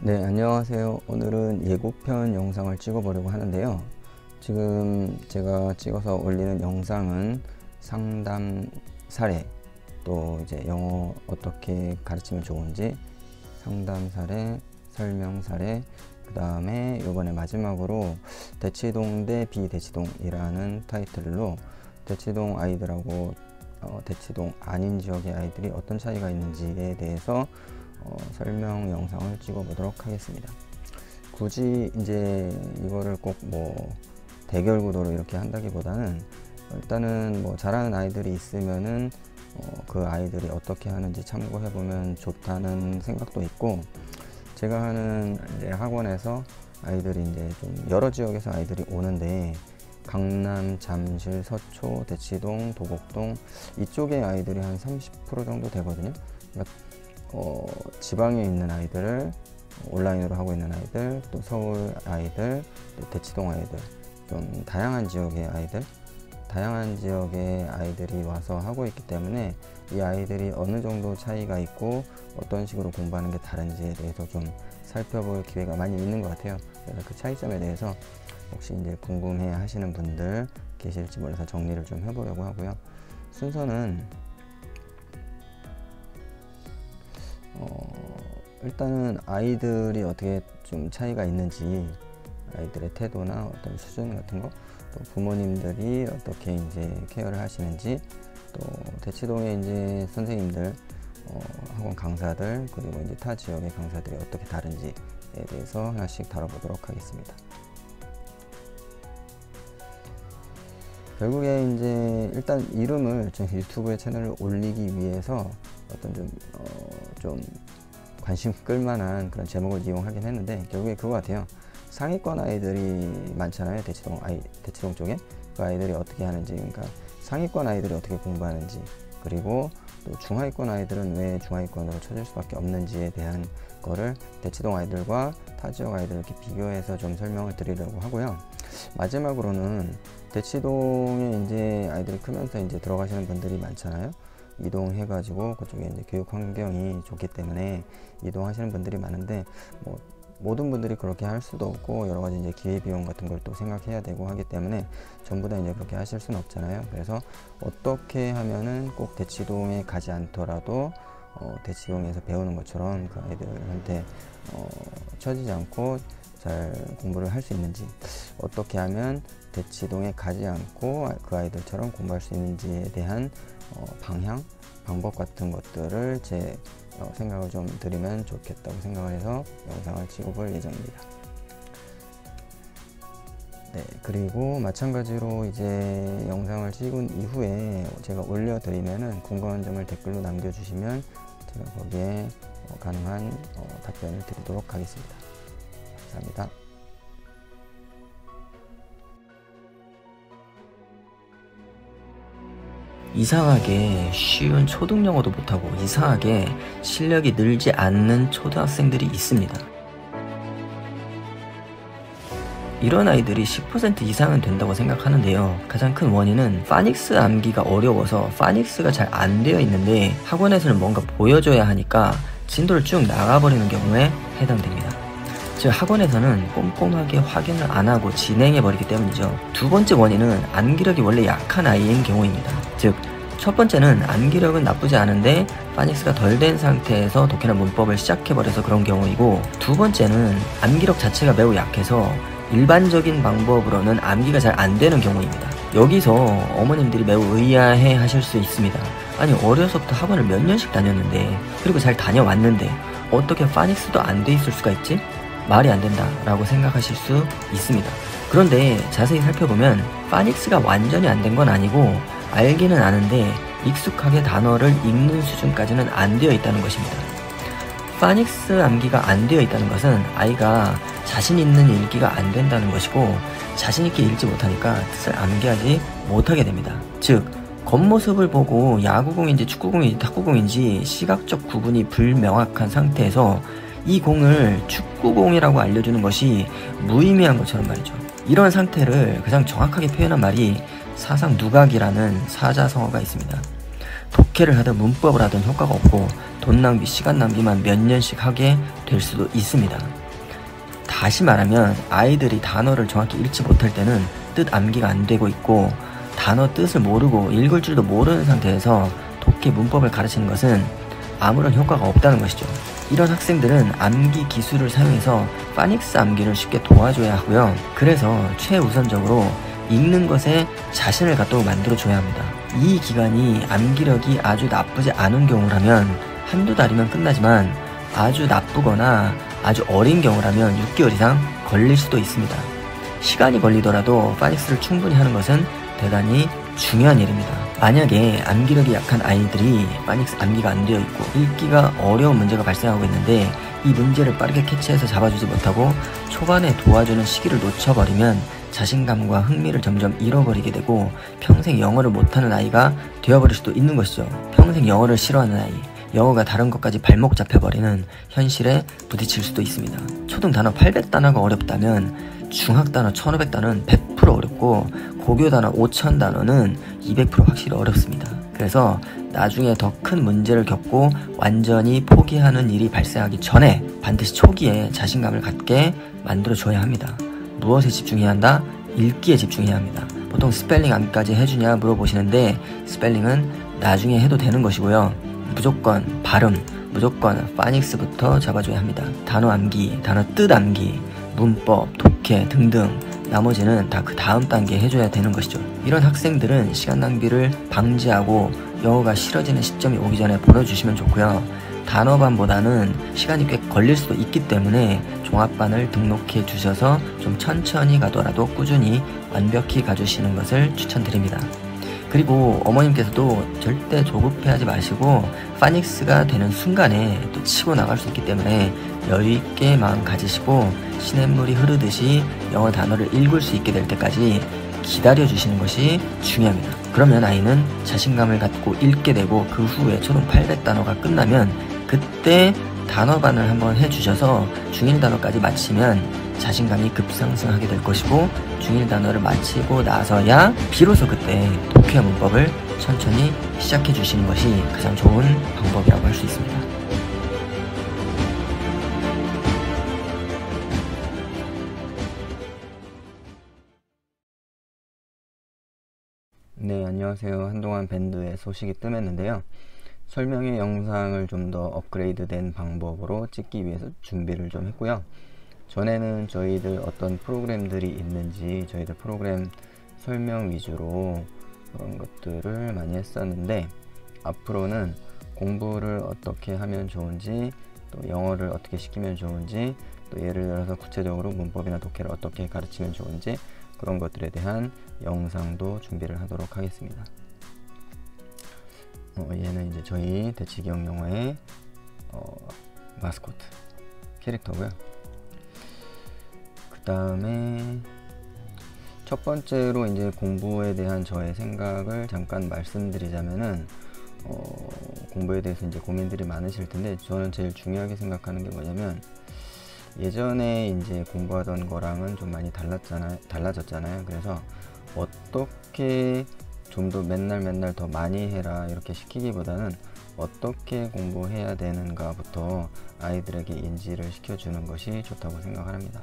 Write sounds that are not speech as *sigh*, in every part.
네, 안녕하세요. 오늘은 예고편 영상을 찍어보려고 하는데요. 지금 제가 찍어서 올리는 영상은 상담 사례, 또 이제 영어 어떻게 가르치면 좋은지 상담 사례, 설명 사례, 그 다음에 이번에 마지막으로 대치동 대 비대치동이라는 타이틀로 대치동 아이들하고 어, 대치동 아닌 지역의 아이들이 어떤 차이가 있는지에 대해서 어, 설명 영상을 찍어 보도록 하겠습니다. 굳이 이제 이거를 꼭 뭐 대결 구도로 이렇게 한다기보다는 일단은 뭐 잘하는 아이들이 있으면은 어, 그 아이들이 어떻게 하는지 참고해 보면 좋다는 생각도 있고 제가 하는 이제 학원에서 아이들이 이제 좀 여러 지역에서 아이들이 오는데 강남, 잠실, 서초, 대치동, 도곡동 이쪽의 아이들이 한 30% 정도 되거든요. 그러니까 어, 지방에 있는 아이들을 온라인으로 하고 있는 아이들, 또 서울 아이들, 또 대치동 아이들, 좀 다양한 지역의 아이들, 다양한 지역의 아이들이 와서 하고 있기 때문에 이 아이들이 어느 정도 차이가 있고 어떤 식으로 공부하는 게 다른지에 대해서 좀 살펴볼 기회가 많이 있는 것 같아요. 그래서 그 차이점에 대해서 혹시 이제 궁금해 하시는 분들 계실지 몰라서 정리를 좀 해보려고 하고요. 순서는 어, 일단은 아이들이 어떻게 좀 차이가 있는지 아이들의 태도나 어떤 수준 같은 거, 또 부모님들이 어떻게 이제 케어를 하시는지, 또 대치동의 이제 선생님들, 어, 학원 강사들, 그리고 이제 타 지역의 강사들이 어떻게 다른지에 대해서 하나씩 다뤄보도록 하겠습니다. 결국에 이제 일단 이름을 좀 유튜브에 채널을 올리기 위해서 어떤 좀, 어, 좀 관심 끌만한 그런 제목을 이용하긴 했는데 결국에 그거 같아요. 상위권 아이들이 많잖아요. 대치동 아이 대치동 쪽에 그 아이들이 어떻게 하는지 그러니까 상위권 아이들이 어떻게 공부하는지 그리고 또 중하위권 아이들은 왜 중하위권으로 쳐질 수밖에 없는지에 대한 거를 대치동 아이들과 타 지역 아이들 이렇게 비교해서 좀 설명을 드리려고 하고요. 마지막으로는 대치동에 이제 아이들이 크면서 이제 들어가시는 분들이 많잖아요. 이동해 가지고 그쪽에 이제 교육 환경이 좋기 때문에 이동하시는 분들이 많은데 뭐 모든 분들이 그렇게 할 수도 없고 여러 가지 이제 기회 비용 같은 걸 또 생각해야 되고 하기 때문에 전부 다 이제 그렇게 하실 수는 없잖아요. 그래서 어떻게 하면은 꼭 대치동에 가지 않더라도 어, 대치동에서 배우는 것처럼 그 아이들한테 어, 처지지 않고 잘 공부를 할 수 있는지 어떻게 하면 대치동에 가지 않고 그 아이들처럼 공부할 수 있는지에 대한 어, 방향, 방법 같은 것들을 제 어, 생각을 좀 드리면 좋겠다고 생각을 해서 영상을 찍어볼 예정입니다. 네, 그리고 마찬가지로 이제 영상을 찍은 이후에 제가 올려드리면은 궁금한 점을 댓글로 남겨주시면 제가 거기에 어, 가능한 어, 답변을 드리도록 하겠습니다. 감사합니다. 이상하게 쉬운 초등 영어도 못하고 이상하게 실력이 늘지 않는 초등학생들이 있습니다. 이런 아이들이 10% 이상은 된다고 생각하는데요. 가장 큰 원인은 파닉스 암기가 어려워서 파닉스가 잘 안 되어 있는데 학원에서는 뭔가 보여줘야 하니까 진도를 쭉 나가버리는 경우에 해당됩니다. 즉 학원에서는 꼼꼼하게 확인을 안 하고 진행해 버리기 때문이죠. 두 번째 원인은 암기력이 원래 약한 아이인 경우입니다. 즉 첫 번째는 암기력은 나쁘지 않은데 파닉스가 덜 된 상태에서 독해나 문법을 시작해버려서 그런 경우이고 두 번째는 암기력 자체가 매우 약해서 일반적인 방법으로는 암기가 잘 안 되는 경우입니다. 여기서 어머님들이 매우 의아해 하실 수 있습니다. 아니 어려서부터 학원을 몇 년씩 다녔는데 그리고 잘 다녀왔는데 어떻게 파닉스도 안 돼 있을 수가 있지? 말이 안 된다 라고 생각하실 수 있습니다. 그런데 자세히 살펴보면 파닉스가 완전히 안 된 건 아니고 알기는 아는데 익숙하게 단어를 읽는 수준까지는 안 되어 있다는 것입니다. 파닉스 암기가 안 되어 있다는 것은 아이가 자신 있는 읽기가 안 된다는 것이고 자신 있게 읽지 못하니까 뜻을 암기하지 못하게 됩니다. 즉 겉모습을 보고 야구공인지 축구공인지 탁구공인지 시각적 구분이 불명확한 상태에서 이 공을 축구공이라고 알려주는 것이 무의미한 것처럼 말이죠. 이런 상태를 가장 정확하게 표현한 말이 사상 누각이라는 사자성어가 있습니다. 독해를 하든 문법을 하든 효과가 없고 돈 낭비, 시간 낭비만 몇 년씩 하게 될 수도 있습니다. 다시 말하면 아이들이 단어를 정확히 읽지 못할 때는 뜻 암기가 안 되고 있고 단어 뜻을 모르고 읽을 줄도 모르는 상태에서 독해 문법을 가르치는 것은 아무런 효과가 없다는 것이죠. 이런 학생들은 암기 기술을 사용해서 파닉스 암기를 쉽게 도와줘야 하고요. 그래서 최우선적으로 읽는 것에 자신을 갖도록 만들어줘야 합니다. 이 기간이 암기력이 아주 나쁘지 않은 경우라면 한두 달이면 끝나지만 아주 나쁘거나 아주 어린 경우라면 6개월 이상 걸릴 수도 있습니다. 시간이 걸리더라도 파닉스를 충분히 하는 것은 대단히 중요한 일입니다. 만약에 암기력이 약한 아이들이 파닉스 암기가 안 되어 있고 읽기가 어려운 문제가 발생하고 있는데 이 문제를 빠르게 캐치해서 잡아주지 못하고 초반에 도와주는 시기를 놓쳐버리면 자신감과 흥미를 점점 잃어버리게 되고 평생 영어를 못하는 아이가 되어버릴 수도 있는 것이죠. 평생 영어를 싫어하는 아이, 영어가 다른 것까지 발목 잡혀버리는 현실에 부딪힐 수도 있습니다. 초등 단어 800단어가 어렵다면 중학 단어 1500단어는 100% 어렵고 고교 단어 5000단어는 200% 확실히 어렵습니다. 그래서 나중에 더 큰 문제를 겪고 완전히 포기하는 일이 발생하기 전에 반드시 초기에 자신감을 갖게 만들어줘야 합니다. 무엇에 집중해야 한다? 읽기에 집중해야 합니다. 보통 스펠링 암까지 해주냐 물어보시는데 스펠링은 나중에 해도 되는 것이고요. 무조건 발음, 무조건 파닉스부터 잡아줘야 합니다. 단어 암기, 단어 뜻 암기, 문법, 독해 등등 나머지는 다 그 다음 단계 해줘야 되는 것이죠. 이런 학생들은 시간 낭비를 방지하고 영어가 싫어지는 시점이 오기 전에 보내주시면 좋고요. 단어반보다는 시간이 꽤 걸릴 수도 있기 때문에 종합반을 등록해 주셔서 좀 천천히 가더라도 꾸준히 완벽히 가주시는 것을 추천드립니다. 그리고 어머님께서도 절대 조급해하지 마시고 파닉스가 되는 순간에 또 치고 나갈 수 있기 때문에 여유 있게 마음 가지시고 시냇물이 흐르듯이 영어 단어를 읽을 수 있게 될 때까지 기다려 주시는 것이 중요합니다. 그러면 아이는 자신감을 갖고 읽게 되고 그 후에 초등 800단어가 끝나면 그때 단어반을 한번 해주셔서 중1 단어까지 마치면 자신감이 급상승하게 될 것이고 중1 단어를 마치고 나서야 비로소 그때 독해 문법을 천천히 시작해 주시는 것이 가장 좋은 방법이라고 할 수 있습니다. 네, 안녕하세요. 한동안 밴드의 소식이 뜸했는데요. 설명의 영상을 좀 더 업그레이드 된 방법으로 찍기 위해서 준비를 좀 했고요. 전에는 저희들 어떤 프로그램들이 있는지 저희들 프로그램 설명 위주로 그런 것들을 많이 했었는데 앞으로는 공부를 어떻게 하면 좋은지 또 영어를 어떻게 시키면 좋은지 또 예를 들어서 구체적으로 문법이나 독해를 어떻게 가르치면 좋은지 그런 것들에 대한 영상도 준비를 하도록 하겠습니다. 어, 얘는 이제 저희 대치기형 영어의 어, 마스코트 캐릭터고요. 그 다음에 첫 번째로 이제 공부에 대한 저의 생각을 잠깐 말씀드리자면은 어, 공부에 대해서 이제 고민들이 많으실 텐데 저는 제일 중요하게 생각하는 게 뭐냐면 예전에 이제 공부하던 거랑은 좀 많이 달랐잖아요. 달라졌잖아요. 그래서 어떻게 좀 더 맨날 맨날 더 많이 해라 이렇게 시키기보다는 어떻게 공부해야 되는가부터 아이들에게 인지를 시켜주는 것이 좋다고 생각을 합니다.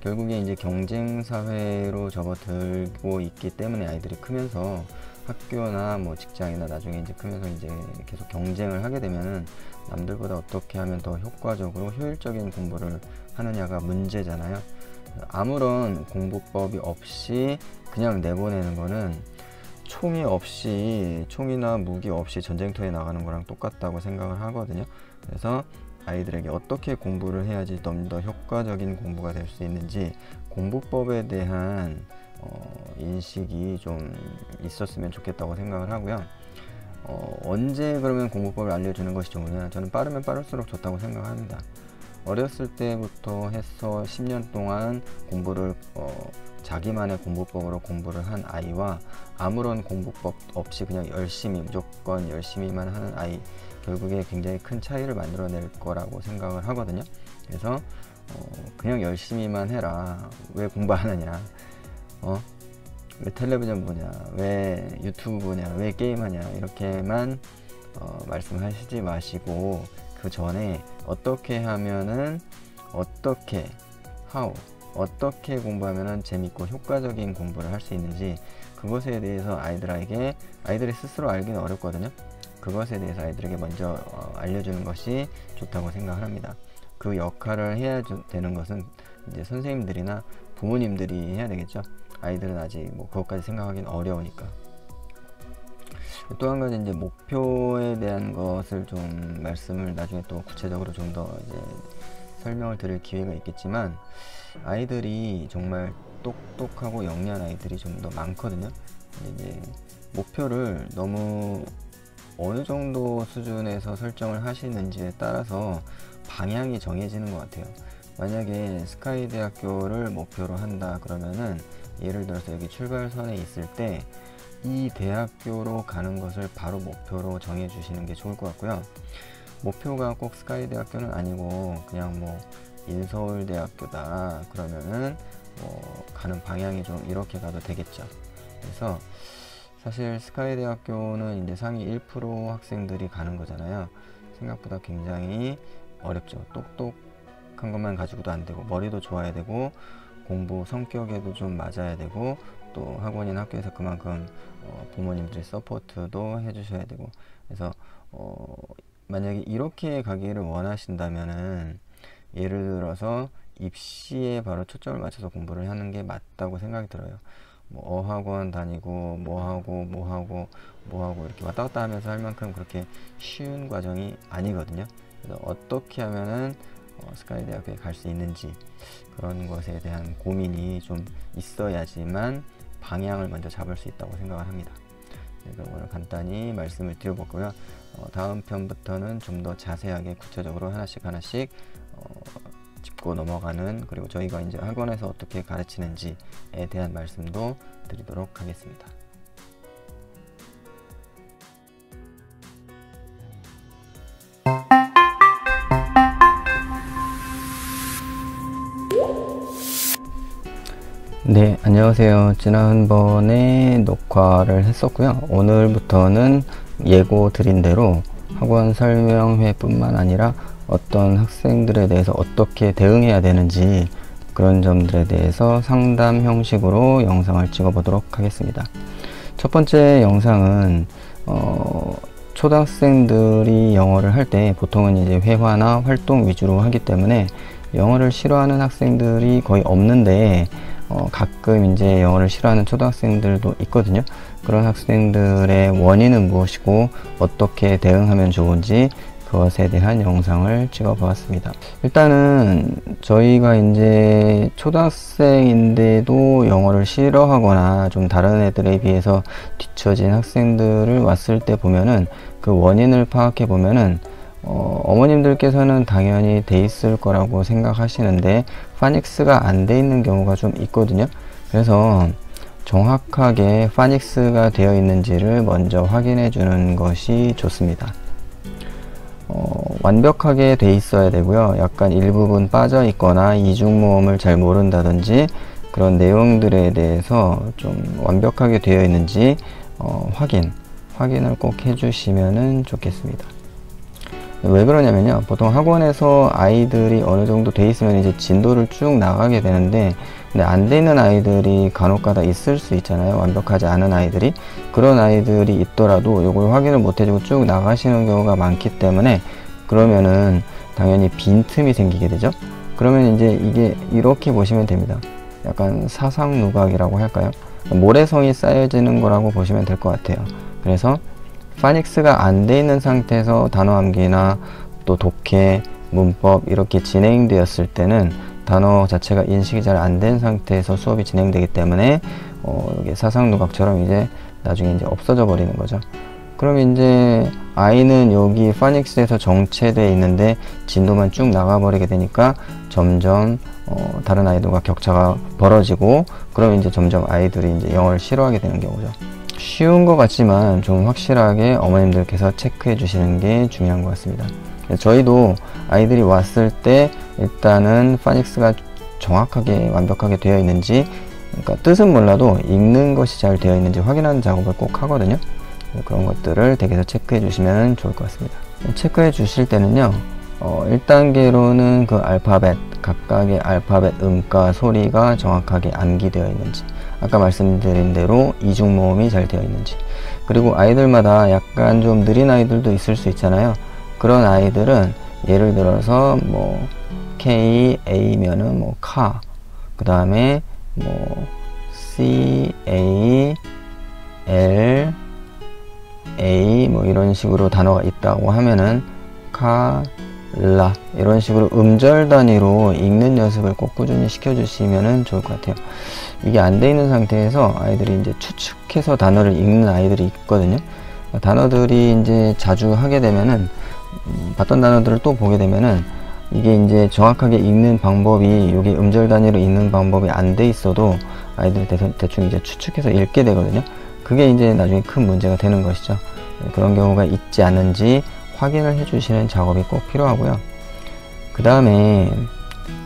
결국에 이제 경쟁 사회로 접어들고 있기 때문에 아이들이 크면서 학교나 뭐 직장이나 나중에 이제 크면서 이제 계속 경쟁을 하게 되면은 남들보다 어떻게 하면 더 효과적으로 효율적인 공부를 하느냐가 문제잖아요. 아무런 공부법이 없이 그냥 내보내는 거는 총이 없이 총이나 무기 없이 전쟁터에 나가는 거랑 똑같다고 생각을 하거든요. 그래서 아이들에게 어떻게 공부를 해야지 좀 더 효과적인 공부가 될 수 있는지 공부법에 대한 어, 인식이 좀 있었으면 좋겠다고 생각을 하고요. 어, 언제 그러면 공부법을 알려주는 것이 좋으냐? 저는 빠르면 빠를수록 좋다고 생각합니다. 어렸을 때부터 해서 10년 동안 공부를 어, 자기만의 공부법으로 공부를 한 아이와 아무런 공부법 없이 그냥 열심히 무조건 열심히만 하는 아이 결국에 굉장히 큰 차이를 만들어낼 거라고 생각을 하거든요. 그래서 어, 그냥 열심히만 해라. 왜 공부 안 하냐? 어? 왜 텔레비전 보냐, 왜 유튜브 보냐, 왜 게임하냐? 이렇게만 어, 말씀하시지 마시고 그 전에 어떻게 하면은 어떻게 how 어떻게 공부하면은 재밌고 효과적인 공부를 할 수 있는지 그것에 대해서 아이들에게 아이들이 스스로 알기는 어렵거든요. 그것에 대해서 아이들에게 먼저 어, 알려주는 것이 좋다고 생각을 합니다. 그 역할을 해야 되는 것은 이제 선생님들이나 부모님들이 해야 되겠죠. 아이들은 아직 뭐 그것까지 생각하기는 어려우니까. 또 한 가지 이제 목표에 대한 것을 좀 말씀을 나중에 또 구체적으로 좀 더 이제 설명을 드릴 기회가 있겠지만 아이들이 정말 똑똑하고 영리한 아이들이 좀 더 많거든요. 이제 목표를 너무 어느 정도 수준에서 설정을 하시는지에 따라서 방향이 정해지는 것 같아요. 만약에 스카이 대학교를 목표로 한다 그러면은 예를 들어서 여기 출발선에 있을 때 이 대학교로 가는 것을 바로 목표로 정해 주시는 게 좋을 것 같고요. 목표가 꼭 스카이 대학교는 아니고 그냥 뭐 인서울대학교다 그러면은 뭐 가는 방향이 좀 이렇게 가도 되겠죠. 그래서 사실 스카이 대학교는 이제 상위 1% 학생들이 가는 거잖아요. 생각보다 굉장히 어렵죠. 똑똑한 것만 가지고도 안 되고 머리도 좋아야 되고 공부 성격에도 좀 맞아야 되고 또 학원인 학교에서 그만큼 어, 부모님들이 서포트도 해주셔야 되고 그래서 어, 만약에 이렇게 가기를 원하신다면은 예를 들어서 입시에 바로 초점을 맞춰서 공부를 하는 게 맞다고 생각이 들어요. 뭐 어학원 다니고 뭐하고 뭐하고 뭐하고 이렇게 왔다 갔다 하면서 할 만큼 그렇게 쉬운 과정이 아니거든요. 그래서 어떻게 하면은 어, 스카이 대학교에 갈 수 있는지 그런 것에 대한 고민이 좀 있어야지만 방향을 먼저 잡을 수 있다고 생각을 합니다. 그래서 오늘 간단히 말씀을 드려봤고요. 어, 다음 편부터는 좀 더 자세하게 구체적으로 하나씩 하나씩 어, 짚고 넘어가는 그리고 저희가 이제 학원에서 어떻게 가르치는지에 대한 말씀도 드리도록 하겠습니다. 네, 안녕하세요. 지난번에 녹화를 했었고요. 오늘부터는 예고 드린 대로 학원 설명회뿐만 아니라 어떤 학생들에 대해서 어떻게 대응해야 되는지 그런 점들에 대해서 상담 형식으로 영상을 찍어 보도록 하겠습니다. 첫 번째 영상은 어, 초등학생들이 영어를 할 때 보통은 이제 회화나 활동 위주로 하기 때문에 영어를 싫어하는 학생들이 거의 없는데 어, 가끔 이제 영어를 싫어하는 초등학생들도 있거든요. 그런 학생들의 원인은 무엇이고 어떻게 대응하면 좋은지 그것에 대한 영상을 찍어 보았습니다. 일단은 저희가 이제 초등학생인데도 영어를 싫어하거나 좀 다른 애들에 비해서 뒤처진 학생들을 왔을 때 보면은 그 원인을 파악해 보면은 어, 어머님들께서는 당연히 돼 있을 거라고 생각하시는데 파닉스가 안 돼 있는 경우가 좀 있거든요. 그래서 정확하게 파닉스가 되어 있는지를 먼저 확인해 주는 것이 좋습니다. 어, 완벽하게 돼 있어야 되고요. 약간 일부분 빠져 있거나 이중모음을 잘 모른다든지 그런 내용들에 대해서 좀 완벽하게 되어 있는지 어, 확인, 확인을 꼭 해주시면 좋겠습니다. 왜 그러냐면요. 보통 학원에서 아이들이 어느 정도 돼 있으면 이제 진도를 쭉 나가게 되는데 근데 안 되는 아이들이 간혹가다 있을 수 있잖아요. 완벽하지 않은 아이들이 그런 아이들이 있더라도 이걸 확인을 못 해주고 쭉 나가시는 경우가 많기 때문에 그러면은 당연히 빈틈이 생기게 되죠. 그러면 이제 이게 이렇게 보시면 됩니다. 약간 사상 누각이라고 할까요? 모래성이 쌓여지는 거라고 보시면 될 것 같아요. 그래서 파닉스가 안 돼 있는 상태에서 단어 암기나 또 독해, 문법 이렇게 진행되었을 때는 단어 자체가 인식이 잘 안 된 상태에서 수업이 진행되기 때문에 어, 이게 사상 누각처럼 이제 나중에 이제 없어져 버리는 거죠. 그럼 이제 아이는 여기 파닉스에서 정체되어 있는데 진도만 쭉 나가버리게 되니까 점점 어, 다른 아이들과 격차가 벌어지고 그럼 이제 점점 아이들이 이제 영어를 싫어하게 되는 경우죠. 쉬운 것 같지만 좀 확실하게 어머님들께서 체크해 주시는 게 중요한 것 같습니다. 저희도 아이들이 왔을 때 일단은 파닉스가 정확하게 완벽하게 되어 있는지 그러니까 뜻은 몰라도 읽는 것이 잘 되어 있는지 확인하는 작업을 꼭 하거든요. 그런 것들을 댁에서 체크해 주시면 좋을 것 같습니다. 체크해 주실 때는요, 어, 1단계로는 그 알파벳, 각각의 알파벳 음과 소리가 정확하게 암기되어 있는지, 아까 말씀드린 대로 이중모음이 잘 되어 있는지, 그리고 아이들마다 약간 좀 느린 아이들도 있을 수 있잖아요. 그런 아이들은 예를 들어서 뭐 K, A면은 뭐 카, 그 다음에 뭐 C, A, L, A 뭐 이런 식으로 단어가 있다고 하면은 카, 라 이런 식으로 음절 단위로 읽는 연습을 꼭 꾸준히 시켜주시면 좋을 것 같아요. 이게 안 돼 있는 상태에서 아이들이 이제 추측해서 단어를 읽는 아이들이 있거든요. 단어들이 이제 자주 하게 되면은 음, 봤던 단어들을 또 보게 되면은 이게 이제 정확하게 읽는 방법이 이게 음절 단위로 읽는 방법이 안 돼 있어도 아이들이 대 충 이제 추측해서 읽게 되거든요. 그게 이제 나중에 큰 문제가 되는 것이죠. 그런 경우가 있지 않은지 확인을 해 주시는 작업이 꼭 필요하고요. 그 다음에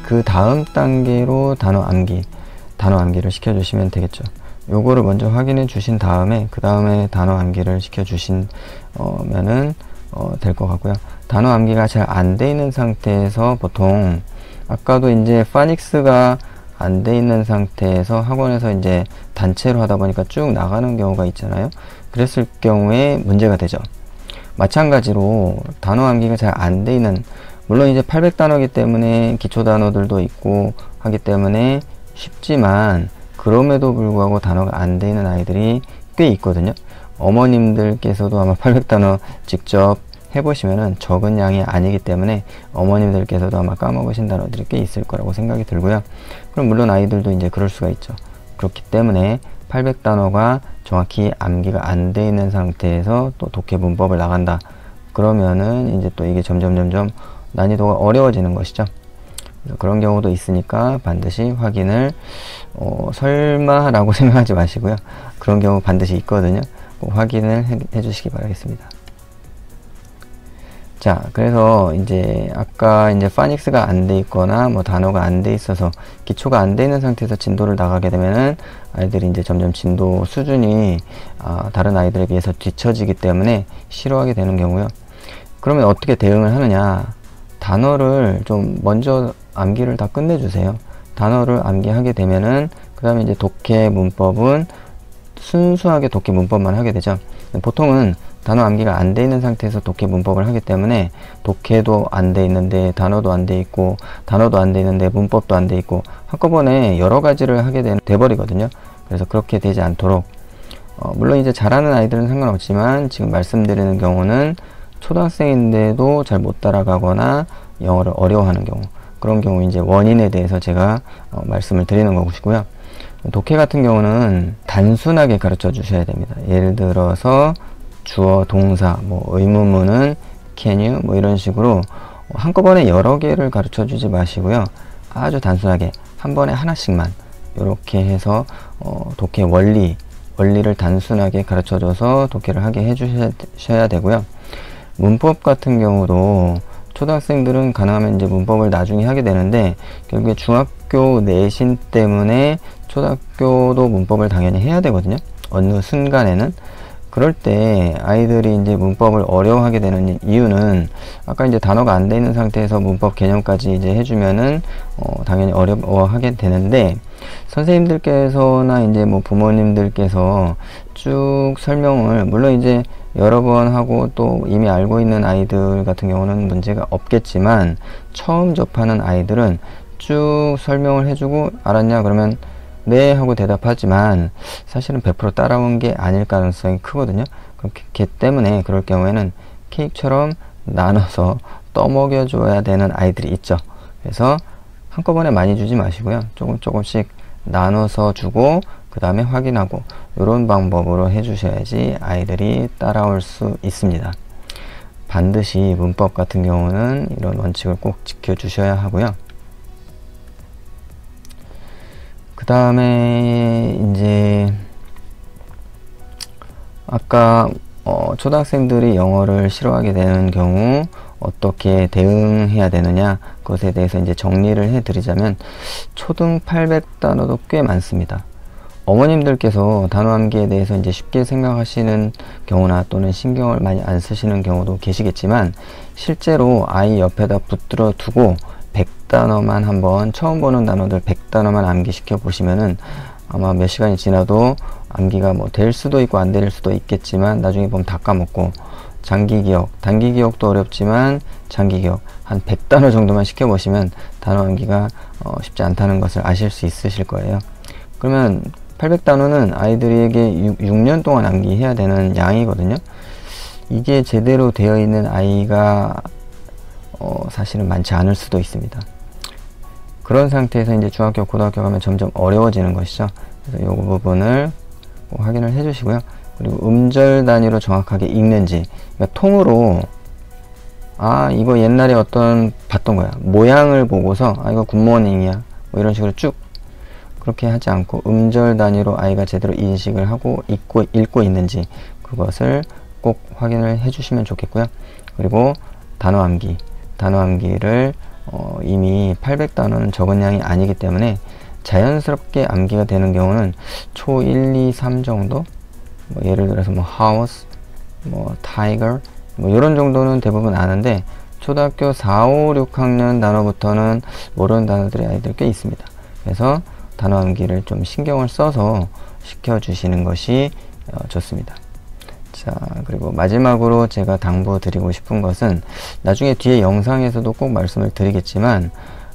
그 다음 단계로 단어 암기, 단어 암기를 시켜주시면 되겠죠. 요거를 먼저 확인해 주신 다음에 그 다음에 단어 암기를 시켜 주시면은 어, 될 것 같고요. 단어 암기가 잘 안 돼 있는 상태에서 보통 아까도 이제 파닉스가 안 돼 있는 상태에서 학원에서 이제 단체로 하다 보니까 쭉 나가는 경우가 있잖아요. 그랬을 경우에 문제가 되죠. 마찬가지로 단어 암기가 잘 안 돼 있는 물론 이제 800단어기 때문에 기초 단어들도 있고 하기 때문에 쉽지만 그럼에도 불구하고 단어가 안돼 있는 아이들이 꽤 있거든요. 어머님들께서도 아마 800단어 직접 해보시면은 적은 양이 아니기 때문에 어머님들께서도 아마 까먹으신 단어들이 꽤 있을 거라고 생각이 들고요. 그럼 물론 아이들도 이제 그럴 수가 있죠. 그렇기 때문에 800단어가 정확히 암기가 안 돼 있는 상태에서 또 독해 문법을 나간다. 그러면은 이제 또 이게 점점 점점 난이도가 어려워지는 것이죠. 그런 경우도 있으니까 반드시 확인을 어, 설마라고 *laughs* 생각하지 마시고요. 그런 경우 반드시 있거든요. 확인을 해, 해 주시기 바라겠습니다. 자, 그래서 이제 아까 이제 파닉스가 안 돼 있거나 뭐 단어가 안 돼 있어서 기초가 안 돼 있는 상태에서 진도를 나가게 되면은 아이들이 이제 점점 진도 수준이 아, 다른 아이들에 비해서 뒤처지기 때문에 싫어하게 되는 경우요. 그러면 어떻게 대응을 하느냐? 단어를 좀 먼저 암기를 다 끝내주세요. 단어를 암기하게 되면은 그 다음에 이제 독해 문법은 순수하게 독해 문법만 하게 되죠. 보통은 단어 암기가 안 돼 있는 상태에서 독해 문법을 하기 때문에 독해도 안 돼 있는데 단어도 안 돼 있고 단어도 안 돼 있는데 문법도 안 돼 있고 한꺼번에 여러 가지를 하게 되, 돼버리거든요. 그래서 그렇게 되지 않도록 어, 물론 이제 잘하는 아이들은 상관없지만 지금 말씀드리는 경우는 초등학생인데도 잘 못 따라가거나 영어를 어려워하는 경우 그런 경우 이제 원인에 대해서 제가 어, 말씀을 드리는 것이고요. 독해 같은 경우는 단순하게 가르쳐 주셔야 됩니다. 예를 들어서 주어, 동사, 뭐 의문문은 can you 뭐 이런 식으로 한꺼번에 여러 개를 가르쳐 주지 마시고요. 아주 단순하게 한 번에 하나씩만 이렇게 해서 어, 독해 원리 원리를 단순하게 가르쳐 줘서 독해를 하게 해 주셔야 되고요. 문법 같은 경우도 초등학생들은 가능하면 이제 문법을 나중에 하게 되는데 결국에 중학교 내신 때문에 초등학교도 문법을 당연히 해야 되거든요. 어느 순간에는 그럴 때 아이들이 이제 문법을 어려워하게 되는 이유는 아까 이제 단어가 안 돼 있는 상태에서 문법 개념까지 이제 해주면은 어, 당연히 어려워하게 되는데 선생님들께서나 이제 뭐 부모님들께서 쭉 설명을 물론 이제 여러 번 하고 또 이미 알고 있는 아이들 같은 경우는 문제가 없겠지만 처음 접하는 아이들은 쭉 설명을 해주고 알았냐 그러면 네 하고 대답하지만 사실은 100% 따라온 게 아닐 가능성이 크거든요. 그렇기 때문에 그럴 경우에는 케이크처럼 나눠서 떠먹여 줘야 되는 아이들이 있죠. 그래서 한꺼번에 많이 주지 마시고요. 조금 조금씩 나눠서 주고 그 다음에 확인하고 이런 방법으로 해주셔야지 아이들이 따라올 수 있습니다. 반드시 문법 같은 경우는 이런 원칙을 꼭 지켜주셔야 하고요. 그 다음에 이제 아까 어, 초등학생들이 영어를 싫어하게 되는 경우 어떻게 대응해야 되느냐 그것에 대해서 이제 정리를 해 드리자면 초등 800단어도 꽤 많습니다. 어머님들께서 단호암기에 대해서 이제 쉽게 생각하시는 경우나 또는 신경을 많이 안 쓰시는 경우도 계시겠지만 실제로 아이 옆에다 붙들어 두고 100단어만 한번 처음 보는 단어들 100단어만 암기시켜 보시면은 아마 몇 시간이 지나도 암기가 뭐 될 수도 있고 안 될 수도 있겠지만 나중에 보면 다 까먹고 장기 기억, 단기 기억도 어렵지만 장기 기억 한 100단어 정도만 시켜 보시면 단어 암기가 어, 쉽지 않다는 것을 아실 수 있으실 거예요. 그러면 800단어는 아이들에게 6, 6년 동안 암기해야 되는 양이거든요. 이게 제대로 되어 있는 아이가 어, 사실은 많지 않을 수도 있습니다. 그런 상태에서 이제 중학교, 고등학교 가면 점점 어려워지는 것이죠. 그래서 이 부분을 확인을 해 주시고요. 그리고 음절 단위로 정확하게 읽는지, 그러니까 통으로 아 이거 옛날에 어떤 봤던 거야 모양을 보고서 아 이거 굿모닝이야 뭐 이런 식으로 쭉 그렇게 하지 않고 음절 단위로 아이가 제대로 인식을 하고 읽고, 읽고 있는지 그것을 꼭 확인을 해 주시면 좋겠고요. 그리고 단어 암기, 단어 암기를 어, 이미 800단어는 적은 양이 아니기 때문에 자연스럽게 암기가 되는 경우는 초 1, 2, 3 정도 뭐 예를 들어서 뭐 house, 뭐 tiger 뭐 이런 정도는 대부분 아는데 초등학교 4, 5, 6학년 단어부터는 모르는 단어들이 아이들 꽤 있습니다. 그래서 단어 암기를 좀 신경을 써서 시켜주시는 것이 어, 좋습니다. 자, 그리고 마지막으로 제가 당부드리고 싶은 것은 나중에 뒤에 영상에서도 꼭 말씀을 드리겠지만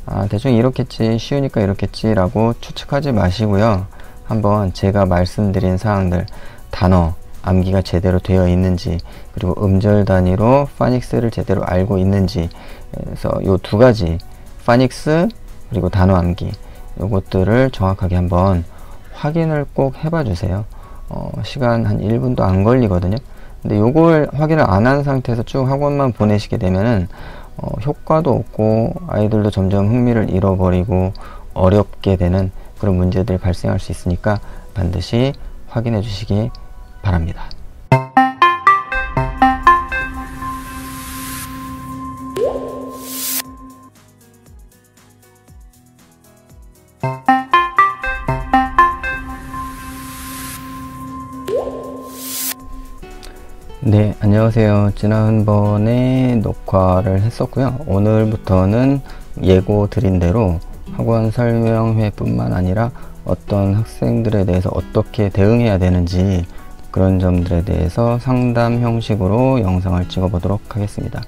아, 대충 이렇겠지, 쉬우니까 이렇겠지라고 추측하지 마시고요. 한번 제가 말씀드린 사항들, 단어, 암기가 제대로 되어 있는지, 그리고 음절 단위로 파닉스를 제대로 알고 있는지, 그래서 요 두 가지, 파닉스, 그리고 단어 암기, 요것들을 정확하게 한번 확인을 꼭 해봐 주세요. 어, 시간 한 1분도 안 걸리거든요. 근데 요걸 확인을 안 한 상태에서 쭉 학원만 보내시게 되면은 어, 효과도 없고 아이들도 점점 흥미를 잃어버리고 어렵게 되는 그런 문제들이 발생할 수 있으니까 반드시 확인해 주시기 바랍니다. 안녕하세요. 지난번에 녹화를 했었고요. 오늘부터는 예고 드린 대로 학원 설명회 뿐만 아니라 어떤 학생들에 대해서 어떻게 대응해야 되는지 그런 점들에 대해서 상담 형식으로 영상을 찍어 보도록 하겠습니다.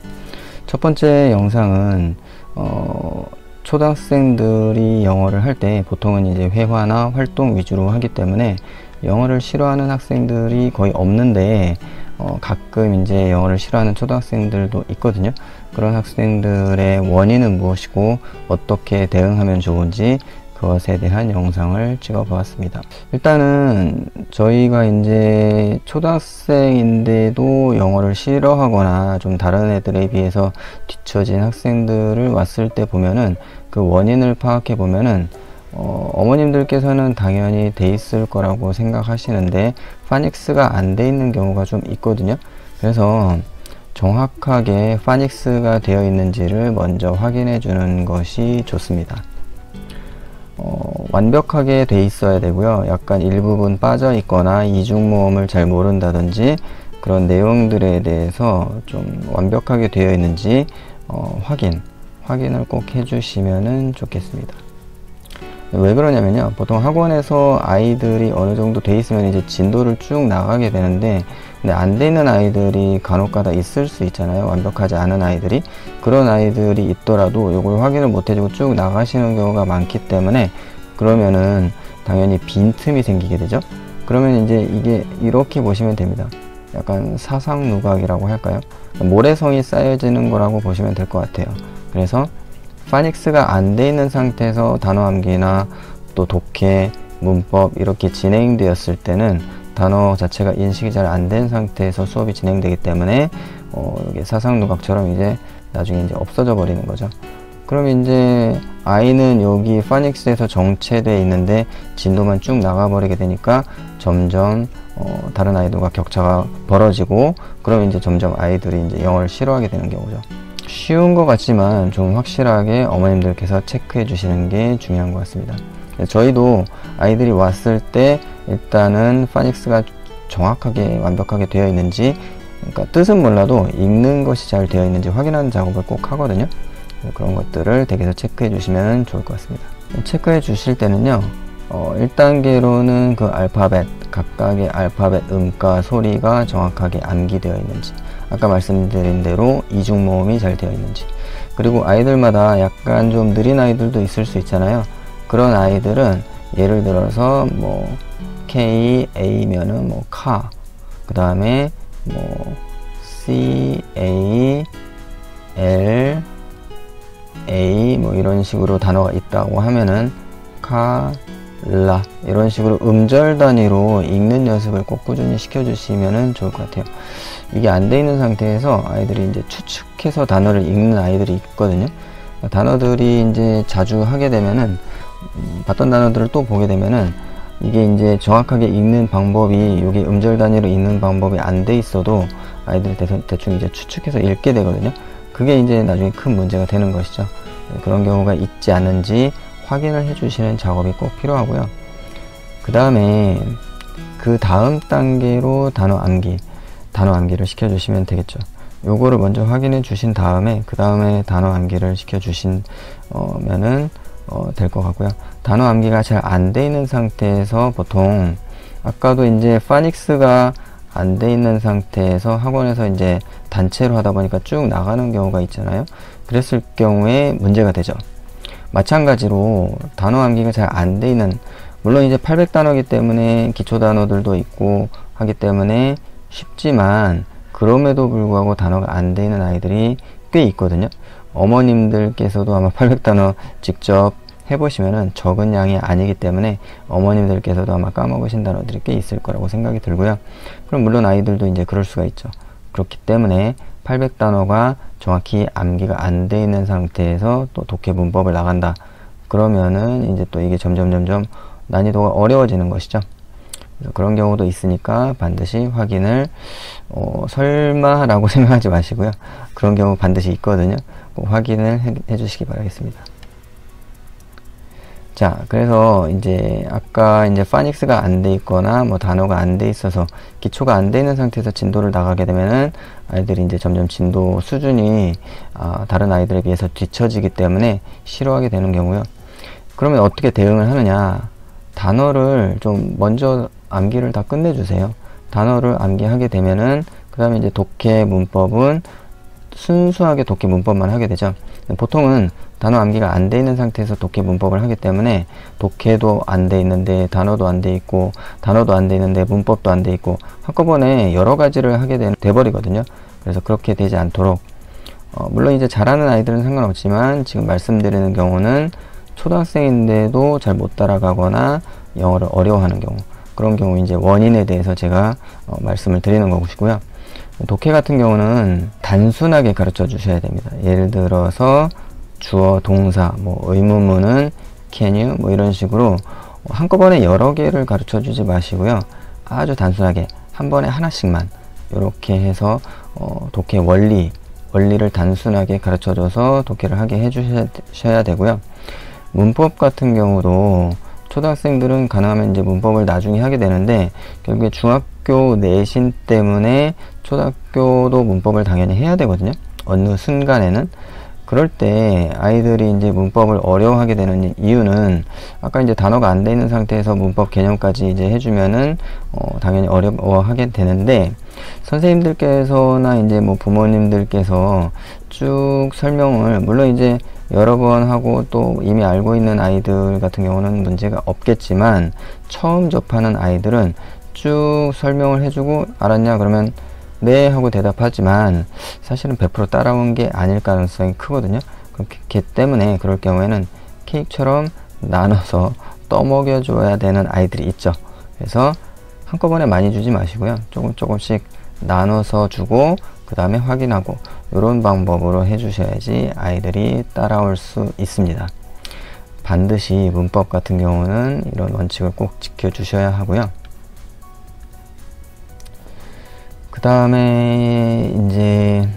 첫 번째 영상은 어, 초등학생들이 영어를 할 때 보통은 이제 회화나 활동 위주로 하기 때문에 영어를 싫어하는 학생들이 거의 없는데 어, 가끔 이제 영어를 싫어하는 초등학생들도 있거든요. 그런 학생들의 원인은 무엇이고 어떻게 대응하면 좋은지 그것에 대한 영상을 찍어 보았습니다. 일단은 저희가 이제 초등학생인데도 영어를 싫어하거나 좀 다른 애들에 비해서 뒤처진 학생들을 왔을 때 보면은 그 원인을 파악해 보면은 어, 어머님들께서는 당연히 돼 있을 거라고 생각하시는데 파닉스가 안 돼 있는 경우가 좀 있거든요. 그래서 정확하게 파닉스가 되어 있는지를 먼저 확인해 주는 것이 좋습니다. 어, 완벽하게 돼 있어야 되고요. 약간 일부분 빠져 있거나 이중모음을 잘 모른다든지 그런 내용들에 대해서 좀 완벽하게 되어 있는지 어, 확인, 확인을 꼭 해주시면 좋겠습니다. 왜 그러냐면요. 보통 학원에서 아이들이 어느 정도 돼 있으면 이제 진도를 쭉 나가게 되는데 근데 안 되는 아이들이 간혹가다 있을 수 있잖아요. 완벽하지 않은 아이들이 그런 아이들이 있더라도 이걸 확인을 못 해주고 쭉 나가시는 경우가 많기 때문에 그러면은 당연히 빈틈이 생기게 되죠. 그러면 이제 이게 이렇게 보시면 됩니다. 약간 사상 누각이라고 할까요? 모래성이 쌓여지는 거라고 보시면 될 것 같아요. 그래서 파닉스가 안 돼 있는 상태에서 단어 암기나 또 독해, 문법 이렇게 진행되었을 때는 단어 자체가 인식이 잘 안 된 상태에서 수업이 진행되기 때문에 어, 이게 사상 누각처럼 이제 나중에 이제 없어져 버리는 거죠. 그럼 이제 아이는 여기 파닉스에서 정체되어 있는데 진도만 쭉 나가버리게 되니까 점점 어, 다른 아이들과 격차가 벌어지고 그럼 이제 점점 아이들이 이제 영어를 싫어하게 되는 경우죠. 쉬운 것 같지만 좀 확실하게 어머님들께서 체크해 주시는 게 중요한 것 같습니다. 저희도 아이들이 왔을 때 일단은 파닉스가 정확하게 완벽하게 되어 있는지 그러니까 뜻은 몰라도 읽는 것이 잘 되어 있는지 확인하는 작업을 꼭 하거든요. 그런 것들을 댁에서 체크해 주시면 좋을 것 같습니다. 체크해 주실 때는요. 어, 1단계로는 그 알파벳, 각각의 알파벳 음과 소리가 정확하게 암기되어 있는지 아까 말씀드린 대로 이중모음이 잘 되어 있는지 그리고 아이들마다 약간 좀 느린 아이들도 있을 수 있잖아요. 그런 아이들은 예를 들어서 뭐 K, A면은 뭐 카, 그 다음에 뭐 C, A, L, A 뭐 이런 식으로 단어가 있다고 하면은 카, 라 이런 식으로 음절 단위로 읽는 연습을 꼭 꾸준히 시켜주시면 좋을 것 같아요. 이게 안 돼 있는 상태에서 아이들이 이제 추측해서 단어를 읽는 아이들이 있거든요. 단어들이 이제 자주 하게 되면은 음, 봤던 단어들을 또 보게 되면은 이게 이제 정확하게 읽는 방법이 여기 음절 단위로 읽는 방법이 안 돼 있어도 아이들이 대 충 이제 추측해서 읽게 되거든요. 그게 이제 나중에 큰 문제가 되는 것이죠. 그런 경우가 있지 않은지 확인을 해 주시는 작업이 꼭 필요하고요. 그 다음에 그 다음 단계로 단어 암기, 단어 암기를 시켜주시면 되겠죠. 요거를 먼저 확인해 주신 다음에 그 다음에 단어 암기를 시켜 주신면은 어, 될 것 같고요. 단어 암기가 잘 안 돼 있는 상태에서 보통 아까도 이제 파닉스가 안 돼 있는 상태에서 학원에서 이제 단체로 하다 보니까 쭉 나가는 경우가 있잖아요. 그랬을 경우에 문제가 되죠. 마찬가지로 단어 암기가 잘 안 돼 있는 물론 이제 800단어기 때문에 기초 단어들도 있고 하기 때문에 쉽지만 그럼에도 불구하고 단어가 안돼 있는 아이들이 꽤 있거든요. 어머님들께서도 아마 800단어 직접 해보시면은 적은 양이 아니기 때문에 어머님들께서도 아마 까먹으신 단어들이 꽤 있을 거라고 생각이 들고요. 그럼 물론 아이들도 이제 그럴 수가 있죠. 그렇기 때문에 800단어가 정확히 암기가 안 돼 있는 상태에서 또 독해 문법을 나간다. 그러면은 이제 또 이게 점점 점점 난이도가 어려워지는 것이죠. 그런 경우도 있으니까 반드시 확인을 어, 설마라고 *laughs* 생각하지 마시고요. 그런 경우 반드시 있거든요. 확인을 해, 해 주시기 바라겠습니다. 자, 그래서 이제 아까 이제 파닉스가 안 돼 있거나 뭐 단어가 안 돼 있어서 기초가 안 돼 있는 상태에서 진도를 나가게 되면은 아이들이 이제 점점 진도 수준이 아, 다른 아이들에 비해서 뒤처지기 때문에 싫어하게 되는 경우요. 그러면 어떻게 대응을 하느냐? 단어를 좀 먼저 암기를 다 끝내주세요. 단어를 암기하게 되면은 그 다음에 이제 독해 문법은 순수하게 독해 문법만 하게 되죠. 보통은 단어 암기가 안 돼 있는 상태에서 독해 문법을 하기 때문에 독해도 안 돼 있는데 단어도 안 돼 있고 단어도 안 돼 있는데 문법도 안 돼 있고 한꺼번에 여러 가지를 하게 되, 돼버리거든요. 그래서 그렇게 되지 않도록 어, 물론 이제 잘하는 아이들은 상관없지만 지금 말씀드리는 경우는 초등학생인데도 잘 못 따라가거나 영어를 어려워하는 경우 그런 경우 이제 원인에 대해서 제가 어, 말씀을 드리는 것이고요. 독해 같은 경우는 단순하게 가르쳐 주셔야 됩니다. 예를 들어서 주어, 동사, 뭐 의문문은 can you 뭐 이런 식으로 한꺼번에 여러 개를 가르쳐 주지 마시고요. 아주 단순하게 한 번에 하나씩만 이렇게 해서 어, 독해 원리 원리를 단순하게 가르쳐 줘서 독해를 하게 해 주셔야 되고요. 문법 같은 경우도 초등학생들은 가능하면 이제 문법을 나중에 하게 되는데 결국에 중학교 내신 때문에 초등학교도 문법을 당연히 해야 되거든요. 어느 순간에는 그럴 때 아이들이 이제 문법을 어려워하게 되는 이유는 아까 이제 단어가 안 돼 있는 상태에서 문법 개념까지 이제 해주면은 어 당연히 어려워하게 되는데 선생님들께서나 이제 뭐 부모님들께서 쭉 설명을 물론 이제 여러 번 하고 또 이미 알고 있는 아이들 같은 경우는 문제가 없겠지만 처음 접하는 아이들은 쭉 설명을 해주고 알았냐 그러면 네 하고 대답하지만 사실은 100% 따라온 게 아닐 가능성이 크거든요. 그렇기 때문에 그럴 경우에는 케이크처럼 나눠서 떠먹여 줘야 되는 아이들이 있죠. 그래서 한꺼번에 많이 주지 마시고요. 조금 조금씩 나눠서 주고 그 다음에 확인하고 이런 방법으로 해주셔야지 아이들이 따라올 수 있습니다. 반드시 문법 같은 경우는 이런 원칙을 꼭 지켜주셔야 하고요. 그 다음에 이제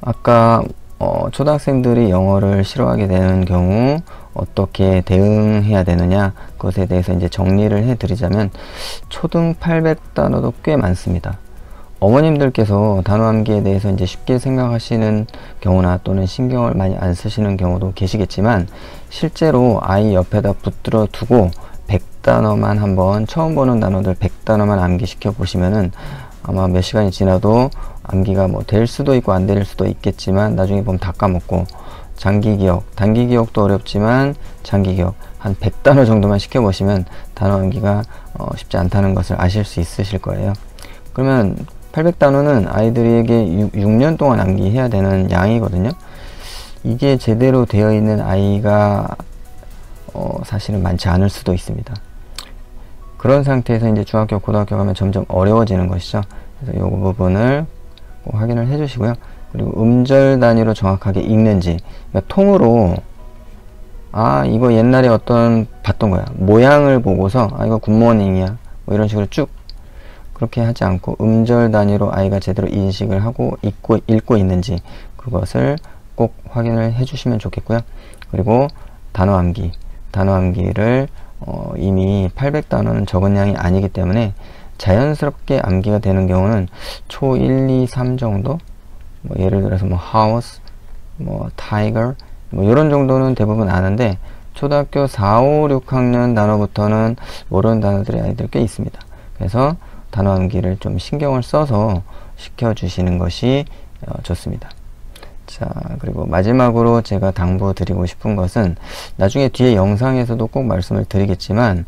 아까 어, 초등학생들이 영어를 싫어하게 되는 경우 어떻게 대응해야 되느냐 그것에 대해서 이제 정리를 해 드리자면 초등 800단어도 꽤 많습니다. 어머님들께서 단어암기에 대해서 이제 쉽게 생각하시는 경우나 또는 신경을 많이 안 쓰시는 경우도 계시겠지만 실제로 아이 옆에다 붙들어 두고 100단어만 한번 처음 보는 단어들 100단어만 암기시켜 보시면은 아마 몇 시간이 지나도 암기가 뭐 될 수도 있고 안 될 수도 있겠지만 나중에 보면 다 까먹고 장기 기억, 단기 기억도 어렵지만 장기 기억 한 100단어 정도만 시켜보시면 단어 암기가 어, 쉽지 않다는 것을 아실 수 있으실 거예요. 그러면 800단어는 아이들에게 6, 년 동안 암기해야 되는 양이거든요. 이게 제대로 되어 있는 아이가 어, 사실은 많지 않을 수도 있습니다. 그런 상태에서 이제 중학교, 고등학교 가면 점점 어려워지는 것이죠. 그래서 이 부분을 확인을 해 주시고요. 그리고 음절 단위로 정확하게 읽는지 그러니까 통으로 아 이거 옛날에 어떤 봤던 거야 모양을 보고서 아 이거 굿모닝이야 뭐 이런 식으로 쭉 그렇게 하지 않고 음절 단위로 아이가 제대로 인식을 하고 읽고 읽고 있는지 그것을 꼭 확인을 해 주시면 좋겠고요. 그리고 단어 암기. 단어 암기를 어, 이미 800단어는 적은 양이 아니기 때문에 자연스럽게 암기가 되는 경우는 초 1, 2, 3 정도? 뭐 예를 들어서 뭐 house, 뭐 tiger 뭐 이런 정도는 대부분 아는데 초등학교 4, 5, 6학년 단어부터는 모르는 단어들이 아이들 꽤 있습니다. 그래서 단어 암기를 좀 신경을 써서 시켜주시는 것이 어, 좋습니다. 자, 그리고 마지막으로 제가 당부드리고 싶은 것은 나중에 뒤에 영상에서도 꼭 말씀을 드리겠지만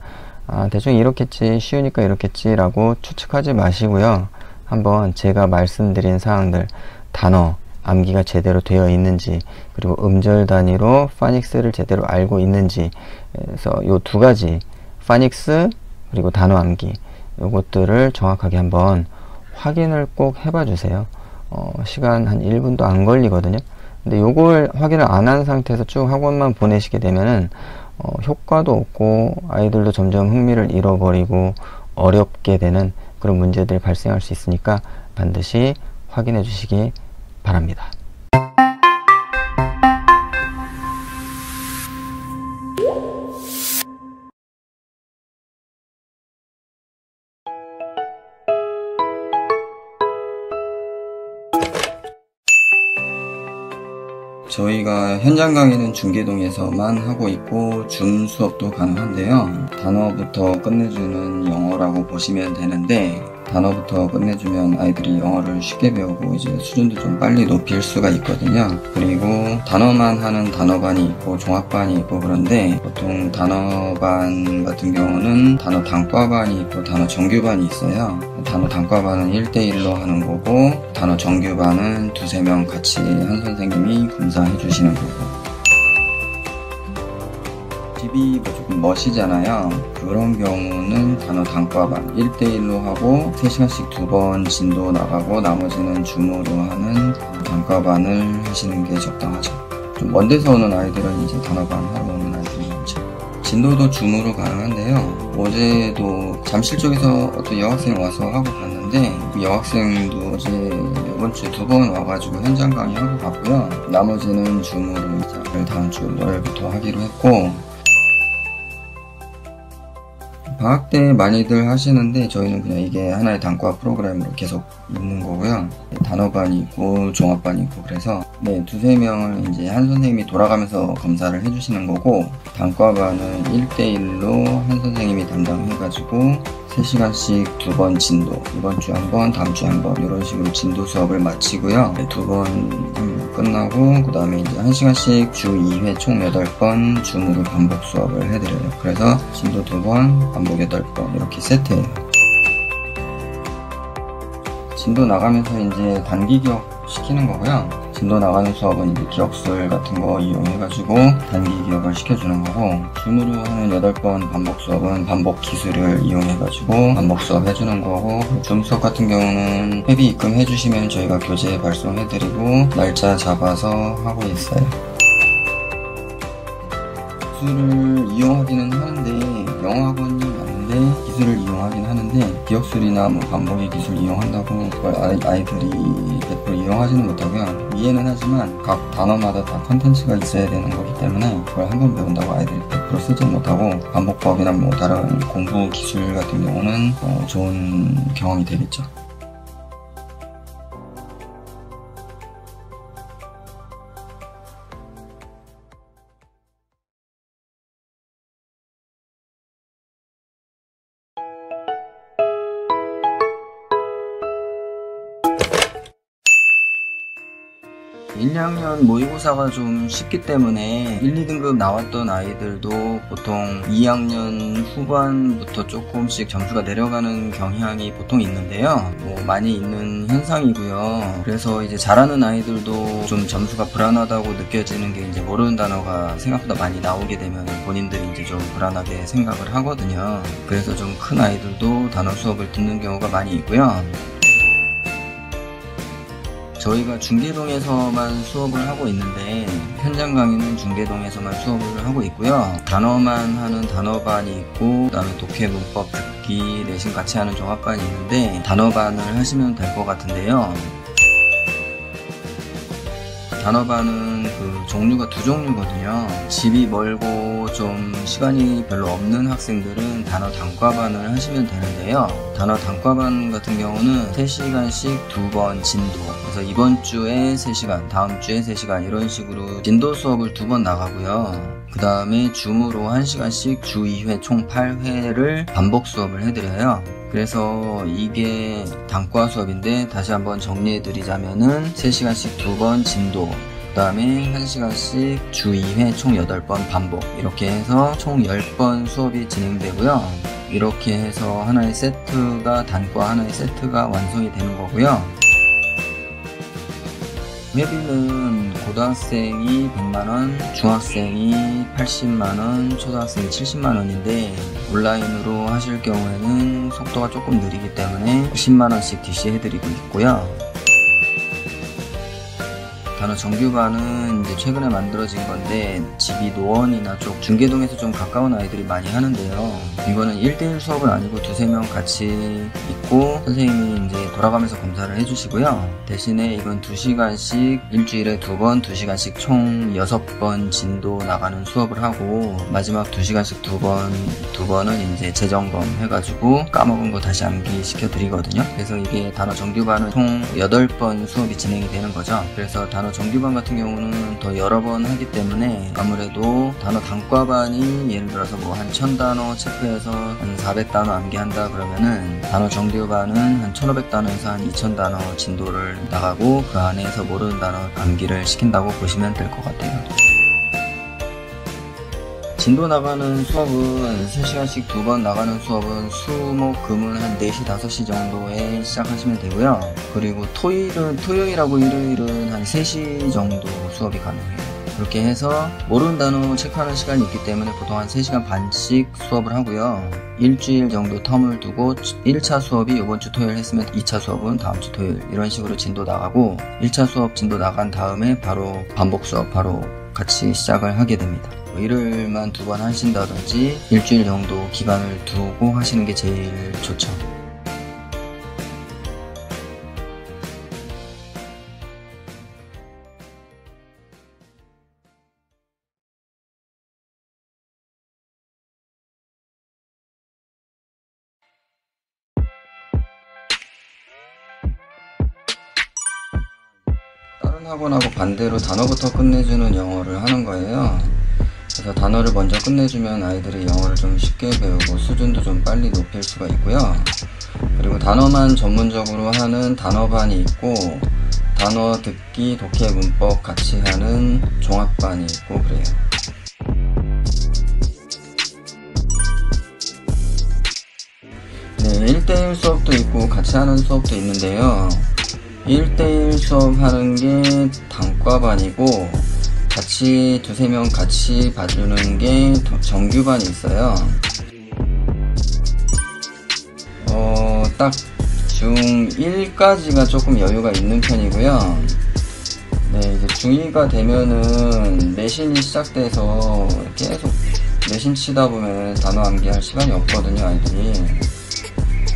아, 대충 이렇겠지, 쉬우니까 이렇겠지 라고 추측하지 마시고요. 한번 제가 말씀드린 사항들, 단어, 암기가 제대로 되어 있는지, 그리고 음절 단위로 파닉스를 제대로 알고 있는지, 그래서 요 두 가지, 파닉스, 그리고 단어 암기, 요것들을 정확하게 한번 확인을 꼭 해봐 주세요. 어, 시간 한 1분도 안 걸리거든요. 근데 요걸 확인을 안 한 상태에서 쭉 학원만 보내시게 되면은 어, 효과도 없고 아이들도 점점 흥미를 잃어버리고 어렵게 되는 그런 문제들이 발생할 수 있으니까 반드시 확인해 주시기 바랍니다. 저희가 현장 강의는 중계동에서만 하고 있고 줌 수업도 가능한데요. 단어부터 끝내주는 영어라고 보시면 되는데 단어부터 끝내주면 아이들이 영어를 쉽게 배우고 이제 수준도 좀 빨리 높일 수가 있거든요. 그리고 단어만 하는 단어반이 있고 종합반이 있고 그런데 보통 단어반 같은 경우는 단어 단과반이 있고 단어 정규반이 있어요. 단어 단과반은 1대1로 하는 거고 단어 정규반은 두세 명 같이 한 선생님이 분사해 주시는 거고 DB가 조금 멋이잖아요. 그런 경우는 단어 단과반 1대1로 하고 3시간씩 두 번 진도 나가고 나머지는 줌으로 하는 단과반을 하시는 게 적당하죠. 좀먼 데서 오는 아이들은 이제 단어반 하러 오는 아이들이 많죠. 진도도 줌으로 가능한데요. 어제도 잠실 쪽에서 어떤 여학생 와서 하고 갔는데 그 여학생도 어제 이번 주에 두번 와가지고 현장 강의하고 갔고요. 나머지는 줌으로 이제 다음 주 월요일부터 하기로 했고 방학 때 많이들 하시는데 저희는 그냥 이게 하나의 단과 프로그램으로 계속 있는 거고요. 단어반이 있고 종합반이 있고 그래서 네 두세 명을 이제 한 선생님이 돌아가면서 검사를 해주시는 거고 단과반은 1대1로 한 선생님이 담당해가지고 3시간씩 두 번 진도 이번 주 한 번, 다음 주한번 이런 식으로 진도 수업을 마치고요. 두 번 끝나고 그 다음에 이제 1시간씩 주 2회 총 8번 줌으로 반복 수업을 해드려요. 그래서 진도 두 번, 반복 8번 이렇게 세트예요. 진도 나가면서 이제 단기 기억 시키는 거고요. 진도 나가는 수업은 이제 기억술 같은 거 이용해가지고 단기 기억을 시켜주는 거고 줌으로 하는 8번 반복 수업은 반복 기술을 이용해가지고 반복 수업 해주는 거고 줌 수업 같은 경우는 회비 입금 해주시면 저희가 교재 발송해드리고 날짜 잡아서 하고 있어요. 기술을 이용하기는 하는데 영어학원이 많은데 기술을 이용하긴 하는데 기억술이나 뭐 반복의 기술 이용한다고 그걸 아이, 들이 100% 이용하지는 못하고요 이해는 하지만 각 단어마다 다 컨텐츠가 있어야 되는 거기 때문에 그걸 한 번 배운다고 아이들이 100% 쓰지 못하고 반복법이나 뭐 다른 공부 기술 같은 경우는 어, 좋은 경험이 되겠죠. 1, 2학년 모의고사가 좀 쉽기 때문에 1, 2등급 나왔던 아이들도 보통 2학년 후반부터 조금씩 점수가 내려가는 경향이 보통 있는데요. 뭐 많이 있는 현상이고요. 그래서 이제 잘하는 아이들도 좀 점수가 불안하다고 느껴지는 게 이제 모르는 단어가 생각보다 많이 나오게 되면 본인들이 이제 좀 불안하게 생각을 하거든요. 그래서 좀 큰 아이들도 단어 수업을 듣는 경우가 많이 있고요. 저희가 중계동에서만 수업을 하고 있는데 현장 강의는 중계동에서만 수업을 하고 있고요. 단어만 하는 단어반이 있고 그다음에 독해 문법 듣기 내신 같이 하는 종합반이 있는데 단어반을 하시면 될 것 같은데요. 단어반은 그 종류가 두 종류거든요. 집이 멀고 좀 시간이 별로 없는 학생들은 단어 단과반을 하시면 되는데요. 단어 단과반 같은 경우는 3시간씩 두 번 진도. 그래서 이번 주에 3시간, 다음 주에 3시간 이런 식으로 진도 수업을 두 번 나가고요. 그 다음에 줌으로 1시간씩 주 2회 총 8회를 반복 수업을 해드려요. 그래서 이게 단과 수업인데 다시 한번 정리해 드리자면은 3시간씩 두 번 진도 그 다음에 1시간씩 주 2회 총 8번 반복. 이렇게 해서 총 10번 수업이 진행되고요. 이렇게 해서 하나의 세트가 단과 하나의 세트가 완성이 되는 거고요. 회비는 고등학생이 100만원, 중학생이 80만원, 초등학생이 70만원인데 온라인으로 하실 경우에는 속도가 조금 느리기 때문에 10만원씩 DC 해드리고 있고요. 단어 정규반은 이제 최근에 만들어진 건데 집이 노원이나 쪽 중계동에서 좀 가까운 아이들이 많이 하는데요. 이거는 1대1 수업은 아니고 두세 명 같이 있고 선생님이 이제 돌아가면서 검사를 해주시고요. 대신에 이건 2시간씩 일주일에 두 번, 2시간씩 총 6번 진도 나가는 수업을 하고 마지막 2시간씩 두 번, 두 번은 이제 재점검 해가지고 까먹은 거 다시 암기 시켜드리거든요. 그래서 이게 단어 정규반은 총 8번 수업이 진행이 되는 거죠. 그래서 단어 정규반 같은 경우는 더 여러 번 하기 때문에 아무래도 단어 단과반이 예를 들어서 뭐 한 1000단어 체크해서 한 400단어 암기한다 그러면은 단어 정규반은 한 1500단어에서 한 2000단어 진도를 나가고 그 안에서 모르는 단어 암기를 시킨다고 보시면 될 것 같아요. 진도 나가는 수업은 3시간씩 두 번 나가는 수업은 수목 금은 한 4시 5시 정도에 시작하시면 되고요. 그리고 토일은 토요일하고 일요일은 한 3시 정도 수업이 가능해요. 그렇게 해서 모르는 단어 체크하는 시간이 있기 때문에 보통 한 3시간 반씩 수업을 하고요. 일주일 정도 텀을 두고 1차 수업이 이번 주 토요일 했으면 2차 수업은 다음 주 토요일. 이런 식으로 진도 나가고 1차 수업 진도 나간 다음에 바로 반복 수업 바로 같이 시작을 하게 됩니다 뭐 일요일만 두 번 하신다든지 일주일 정도 기간을 두고 하시는 게 제일 좋죠. 다른 학원하고 반대로 단어부터 끝내주는 영어를 하는 거예요. 그래서 단어를 먼저 끝내주면 아이들이 영어를 좀 쉽게 배우고 수준도 좀 빨리 높일 수가 있고요. 그리고 단어만 전문적으로 하는 단어반이 있고 단어 듣기, 독해 문법 같이 하는 종합반이 있고 그래요. 네, 1대1 수업도 있고 같이 하는 수업도 있는데요. 1대1 수업 하는 게 단과반이고 같이 두세 명 같이 봐주는 게 정규반이 있어요. 어, 딱 중1까지가 조금 여유가 있는 편이고요. 네, 이제 중2가 되면은 내신이 시작돼서 계속 내신 치다 보면 단어 암기할 시간이 없거든요, 아이들이.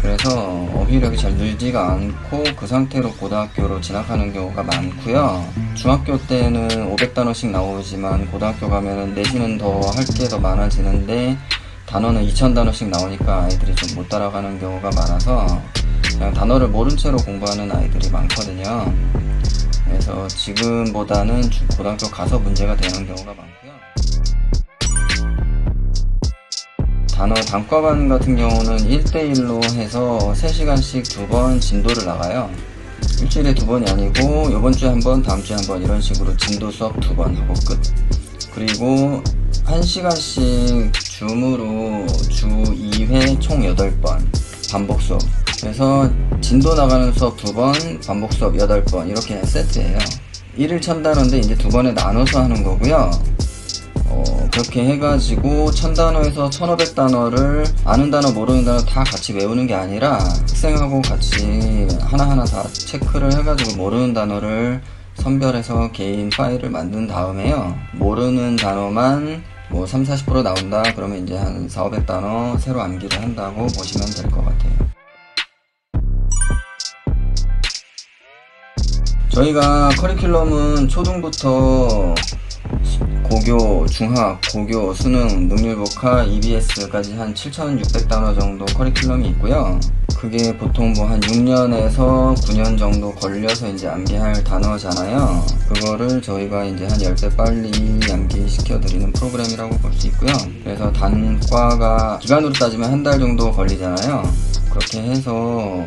그래서 어휘력이 잘 늘지가 않고 그 상태로 고등학교로 진학하는 경우가 많고요. 중학교 때는 500단어씩 나오지만 고등학교 가면은 내신은 더 할 게 더 많아지는데 단어는 2000단어씩 나오니까 아이들이 좀 못 따라가는 경우가 많아서 그냥 단어를 모른 채로 공부하는 아이들이 많거든요. 그래서 지금보다는 중- 고등학교 가서 문제가 되는 경우가 많고요. 단어 단과반 같은 경우는 1대1로 해서 3시간씩 두 번 진도를 나가요. 일주일에 두 번이 아니고 이번 주에 한 번, 다음 주에 한 번 이런 식으로 진도 수업 두 번 하고 끝. 그리고 1시간씩 줌으로 주 2회 총 8번 반복 수업. 그래서 진도 나가는 수업 두 번, 반복 수업 8번 이렇게 세트예요. 1일 천단어인데 이제 두 번에 나눠서 하는 거고요. 어, 그렇게 해가지고 1000단어에서 1500단어를 아는 단어 모르는 단어 다 같이 외우는 게 아니라 학생하고 같이 하나하나 다 체크를 해가지고 모르는 단어를 선별해서 개인 파일을 만든 다음에요. 모르는 단어만 뭐 3, 40% 나온다 그러면 이제 한 4, 500단어 새로 암기를 한다고 보시면 될 것 같아요. 저희가 커리큘럼은 초등부터 고교, 중학, 고교, 수능, 능률복화, EBS까지 한 7,600단어 정도 커리큘럼이 있고요. 그게 보통 뭐 한 6년에서 9년 정도 걸려서 이제 암기할 단어잖아요. 그거를 저희가 이제 한 10배 빨리 암기시켜드리는 프로그램이라고 볼 수 있고요. 그래서 단과가 기간으로 따지면 한 달 정도 걸리잖아요. 그렇게 해서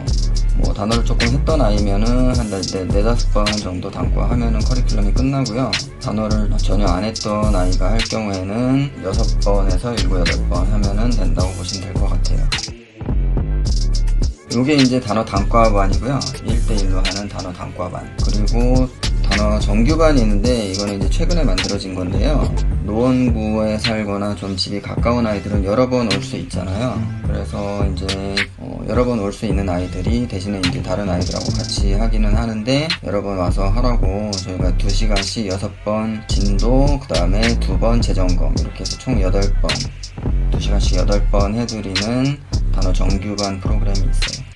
뭐 단어를 조금 했던 아이면은 한 네, 네, 네다섯 번 정도 단과 하면은 커리큘럼이 끝나고요. 단어를 전혀 안 했던 아이가 할 경우에는 여섯 번에서 일곱 여덟 번 하면은 된다고 보시면 될 것 같아요. 요게 이제 단어 단과반이고요. 1대1로 하는 단어 단과반. 그리고 단 어 정규반이 있는데 이거는 이제 최근에 만들어진 건데요. 노원구에 살거나 좀 집이 가까운 아이들은 여러 번 올 수 있잖아요. 그래서 이제 어, 여러 번 올 수 있는 아이들이 대신에 이제 다른 아이들하고 같이 하기는 하는데 여러 번 와서 하라고 저희가 2시간씩 6번 진도 그 다음에 두번 재점검 이렇게 해서 총 8번 2시간씩 8번 해드리는 단어 정규반 프로그램이 있어요.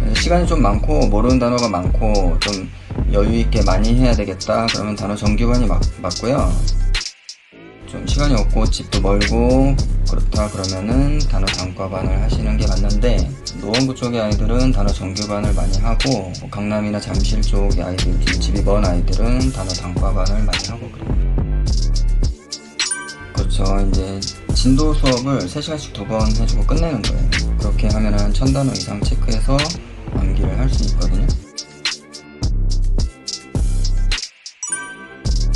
네, 시간이 좀 많고 모르는 단어가 많고 좀 여유 있게 많이 해야 되겠다 그러면 단어 정규반이 맞, 맞고요 좀 시간이 없고 집도 멀고 그렇다 그러면은 단어 단과반을 하시는 게 맞는데 노원구 쪽의 아이들은 단어 정규반을 많이 하고 뭐 강남이나 잠실 쪽의 아이들 집이 먼 아이들은 단어 단과반을 많이 하고 그래요 그렇죠. 이제 진도 수업을 3시간씩 두 번 해주고 끝내는 거예요. 그렇게 하면은 천 단어 이상 체크해서 암기를 할 수 있거든요.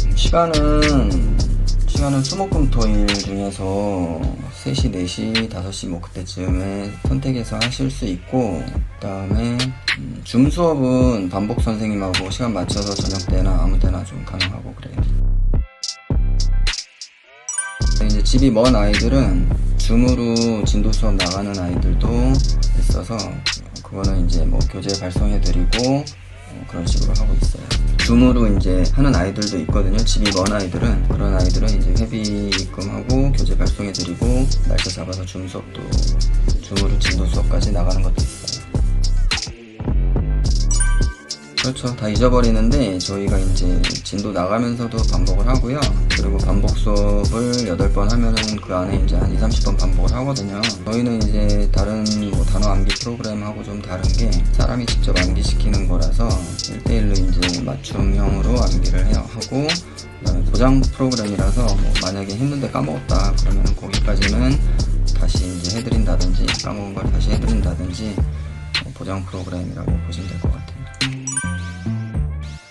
음, 시간은 시간은 수목금토일 중에서 3시, 4시, 5시 뭐 그때쯤에 선택해서 하실 수 있고 그 다음에 음, 줌 수업은 반복 선생님하고 시간 맞춰서 저녁 때나 아무 때나 좀 가능하고 그래요. 이제 집이 먼 아이들은 줌으로 진도 수업 나가는 아이들도 있어서 그거는 이제 뭐 교재 발송해드리고 어, 그런 식으로 하고 있어요. 줌으로 이제 하는 아이들도 있거든요. 집이 먼 아이들은 그런 아이들은 이제 회비 입금하고 교재 발송해드리고 날짜 잡아서 줌 수업도 줌으로 진도 수업까지 나가는 것도 있어요. 그렇죠. 다 잊어버리는데 저희가 이제 진도 나가면서도 반복을 하고요. 그리고 반복 수업을 8번 하면은 그 안에 이제 한 2, 30번 반복을 하거든요. 저희는 이제 다른 뭐 단어 암기 프로그램하고 좀 다른 게 사람이 직접 암기시키는 거라서 1대1로 이제 맞춤형으로 암기를 해요. 하고 보장 프로그램이라서 뭐 만약에 했는데 까먹었다 그러면은 거기까지는 다시 이제 해드린다든지 까먹은 걸 다시 해드린다든지 뭐 보장 프로그램이라고 보시면 될 것 같아요.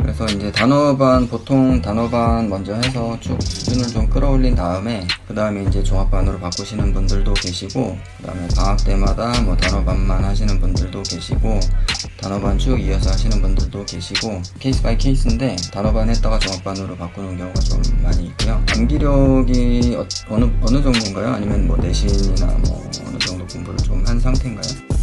그래서 이제 단어반 보통 단어반 먼저 해서 쭉 수준을 좀 끌어올린 다음에 그 다음에 이제 종합반으로 바꾸시는 분들도 계시고 그 다음에 방학 때마다 뭐 단어반만 하시는 분들도 계시고 단어반 쭉 이어서 하시는 분들도 계시고 case by case인데 단어반 했다가 종합반으로 바꾸는 경우가 좀 많이 있고요 암기력이 어, 어느 어느 정도인가요? 아니면 뭐 내신이나 뭐 어느 정도 공부를 좀 한 상태인가요?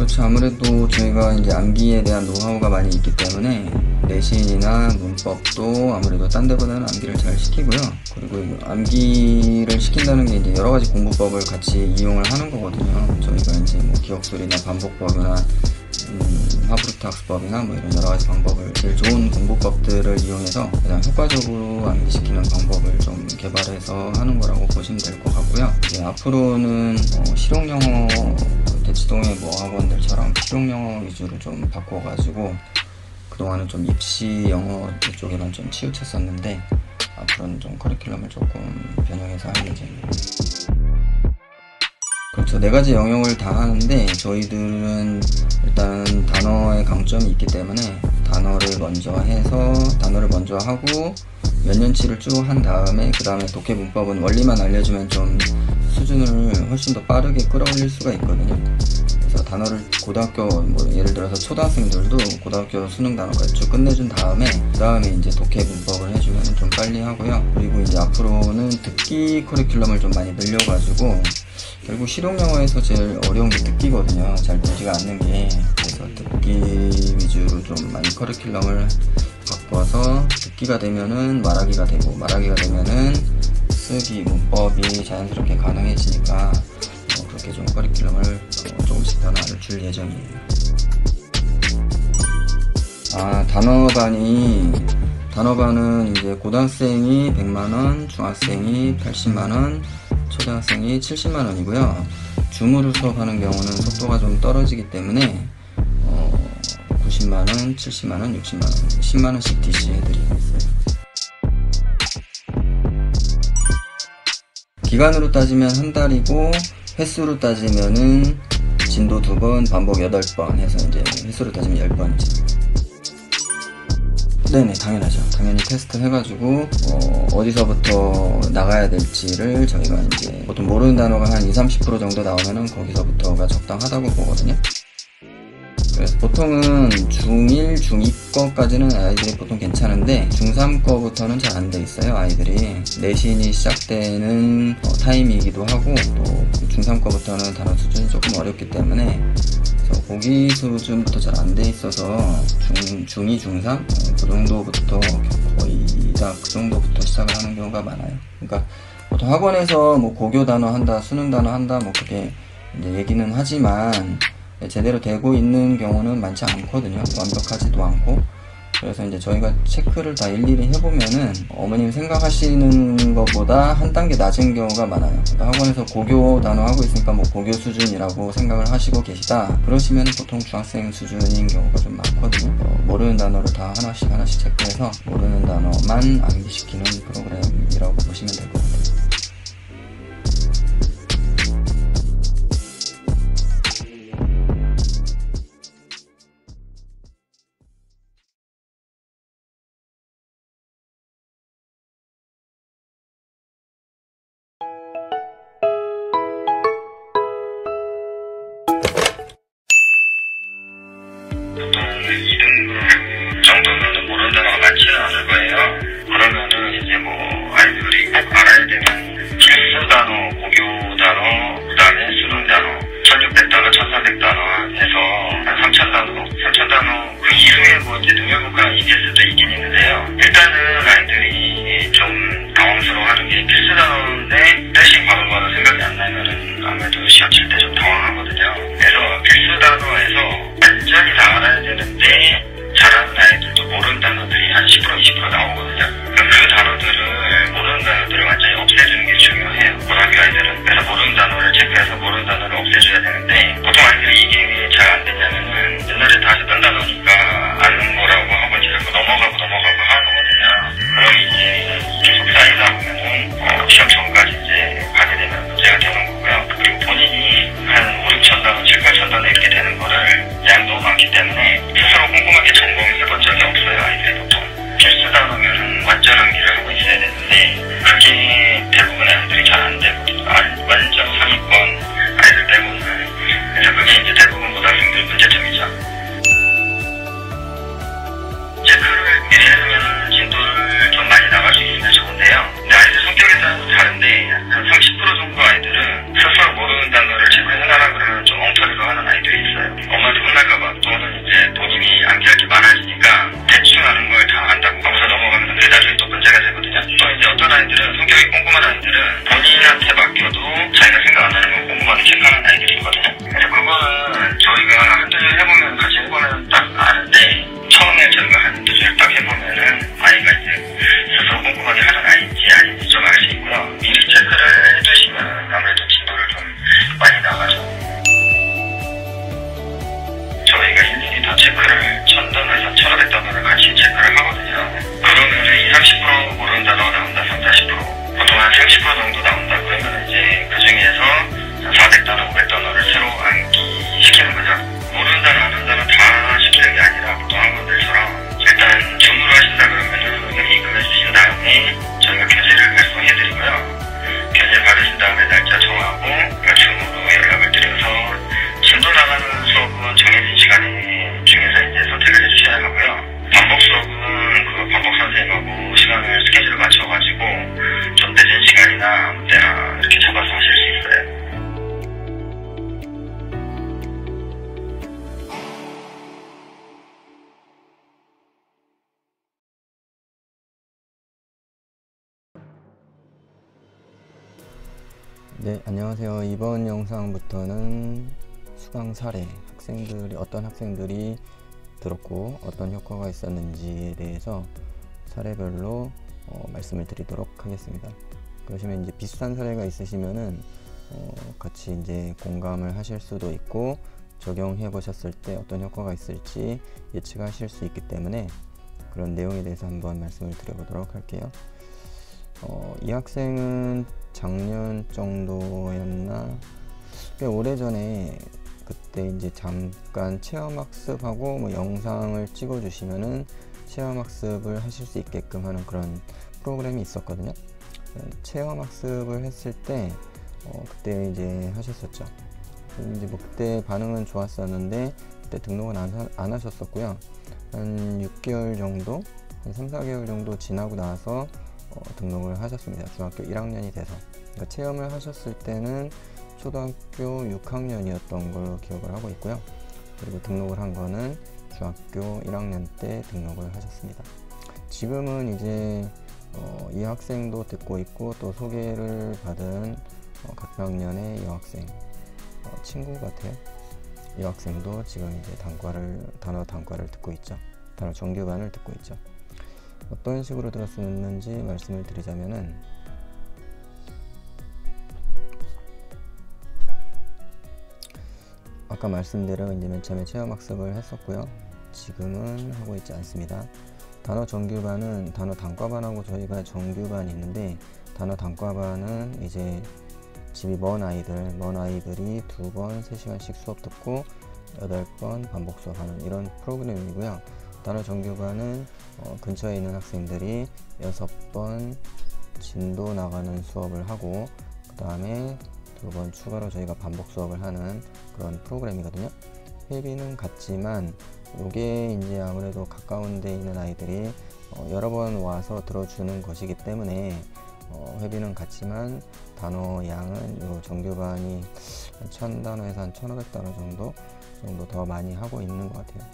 그렇죠. 아무래도 저희가 이제 암기에 대한 노하우가 많이 있기 때문에 내신이나 문법도 아무래도 딴 데보다는 암기를 잘 시키고요. 그리고 암기를 시킨다는 게 이제 여러 가지 공부법을 같이 이용을 하는 거거든요. 저희가 이제 뭐 기억술이나 반복법이나 음, 하브루트 학습법이나 뭐 이런 여러 가지 방법을 제일 좋은 공부법들을 이용해서 가장 효과적으로 암기시키는 방법을 좀 개발해서 하는 거라고 보시면 될 것 같고요. 이제 앞으로는 어, 실용 영어 대치동의 뭐 학원들처럼 실용 영어 위주로 좀 바꿔가지고 그동안은 좀 입시 영어 쪽에만 좀 치우쳤었는데 앞으로는 좀 커리큘럼을 조금 변형해서 할 예정입니다. 그렇죠. 네 가지 영역을 다 하는데 저희들은 일단 단어의 강점이 있기 때문에 단어를 먼저 해서 단어를 먼저 하고 몇 년치를 쭉 한 다음에 그 다음에 독해 문법은 원리만 알려주면 좀 수준을 훨씬 더 빠르게 끌어올릴 수가 있거든요. 그래서 단어를 고등학교 뭐 예를 들어서 초등학생들도 고등학교 수능 단어까지 쭉 끝내준 다음에 그 다음에 이제 독해 문법을 해주면 좀 빨리 하고요. 그리고 이제 앞으로는 듣기 커리큘럼을 좀 많이 늘려가지고 결국 실용 영어에서 제일 어려운 게 듣기거든요. 잘 되지가 않는 게 그래서 듣기 위주로 좀 많이 커리큘럼을 바꿔서 듣기가 되면은 말하기가 되고 말하기가 되면은 쓰기 문법이 자연스럽게 가능해지니까 어, 그렇게 좀 커리큘럼을 어, 조금씩 변화를 줄 예정이에요. 아 단어반이 단어반은 이제 고등학생이 100만원, 중학생이 80만원, 초등학생이 70만원이고요. 줌으로 수업하는 경우는 속도가 좀 떨어지기 때문에 어, 90만원, 70만원, 60만원, 10만원씩 DC 해드리고 있어요. 기간으로 따지면 한 달이고 횟수로 따지면은 진도 두 번, 반복 8번 해서 이제 횟수로 따지면 10번이죠. 네네 당연하죠 당연히 테스트 해가지고 어, 디서부터 나가야 될지를 저희가 이제 보통 모르는 단어가 한 20, 30% 정도 나오면은 거기서부터가 적당하다고 보거든요 그래서 보통은 중1, 중2 거까지는 아이들이 보통 괜찮은데 중3 거부터는 잘 안 돼 있어요 아이들이 내신이 시작되는 어, 타임이기도 하고 또 중3 거부터는 단어 수준이 조금 어렵기 때문에 고기 수준부터 잘 안 돼 있어서 중, 중2, 중3? 어, 그 정도부터 거의 다 그 정도부터 시작을 하는 경우가 많아요. 그러니까 보통 학원에서 뭐 고교 단어 한다, 수능 단어 한다, 뭐 이제 얘기는 하지만 제대로 되고 있는 경우는 많지 않거든요. 완벽하지도 않고. 그래서 이제 저희가 체크를 다 일일이 해보면은 어머님 생각하시는 것보다 한 단계 낮은 경우가 많아요. 그러니까 학원에서 고교 단어 하고 있으니까 뭐 고교 수준이라고 생각을 하시고 계시다. 그러시면 보통 중학생 수준인 경우가 좀 많거든요. 어, 모르는 단어를 다 하나씩 하나씩 체크해서 모르는 단어만 암기시키는 프로그램이라고 보시면 같아요. 영상부터는 수강 사례, 학생들이 어떤 학생들이 들었고 어떤 효과가 있었는지에 대해서 사례별로 어, 말씀을 드리도록 하겠습니다. 그러시면 이제 비슷한 사례가 있으시면은 어, 같이 이제 공감을 하실 수도 있고 적용해 보셨을 때 어떤 효과가 있을지 예측하실 수 있기 때문에 그런 내용에 대해서 한번 말씀을 드려보도록 할게요. 어, 이 학생은 작년 정도였나 꽤 오래 전에 그때 이제 잠깐 체험학습하고 뭐 영상을 찍어 주시면은 체험학습을 하실 수 있게끔 하는 그런 프로그램이 있었거든요. 체험학습을 했을 때 어, 그때 이제 하셨었죠. 이제 뭐 그때 반응은 좋았었는데 그때 등록은 안, 하, 안 하셨었고요. 한 6개월 정도, 한 3, 4개월 정도 지나고 나서 어, 등록을 하셨습니다. 중학교 1학년이 돼서. 그러니까 체험을 하셨을 때는 초등학교 6학년이었던 걸로 기억을 하고 있고요. 그리고 등록을 한 거는 중학교 1학년 때 등록을 하셨습니다. 지금은 이제 어, 이 학생도 듣고 있고 또 소개를 받은 어, 각학년의 여학생 어, 친구 같아요. 여학생도 지금 이제 단과를 단어 단과를 듣고 있죠. 단어 정규반을 듣고 있죠. 어떤 식으로 들었었는지 말씀을 드리자면은 아까 말씀대로 이제 맨 처음에 체험학습을 했었고요. 지금은 하고 있지 않습니다. 단어 정규반은 단어 단과반하고 저희가 정규반이 있는데 단어 단과반은 이제 집이 먼 아이들, 먼 아이들이 두 번, 세 시간씩 수업 듣고 여덟 번 반복 수업하는 이런 프로그램이고요. 단어 정규반은 어, 근처에 있는 학생들이 여섯 번 진도 나가는 수업을 하고 그 다음에 두 번 추가로 저희가 반복 수업을 하는 그런 프로그램이거든요. 회비는 같지만 이게 이제 아무래도 가까운 데 있는 아이들이 어, 여러 번 와서 들어주는 것이기 때문에 어, 회비는 같지만 단어 양은 요 정규반이 한 1000단어에서 한 1500단어 정도 정도 더 많이 하고 있는 것 같아요.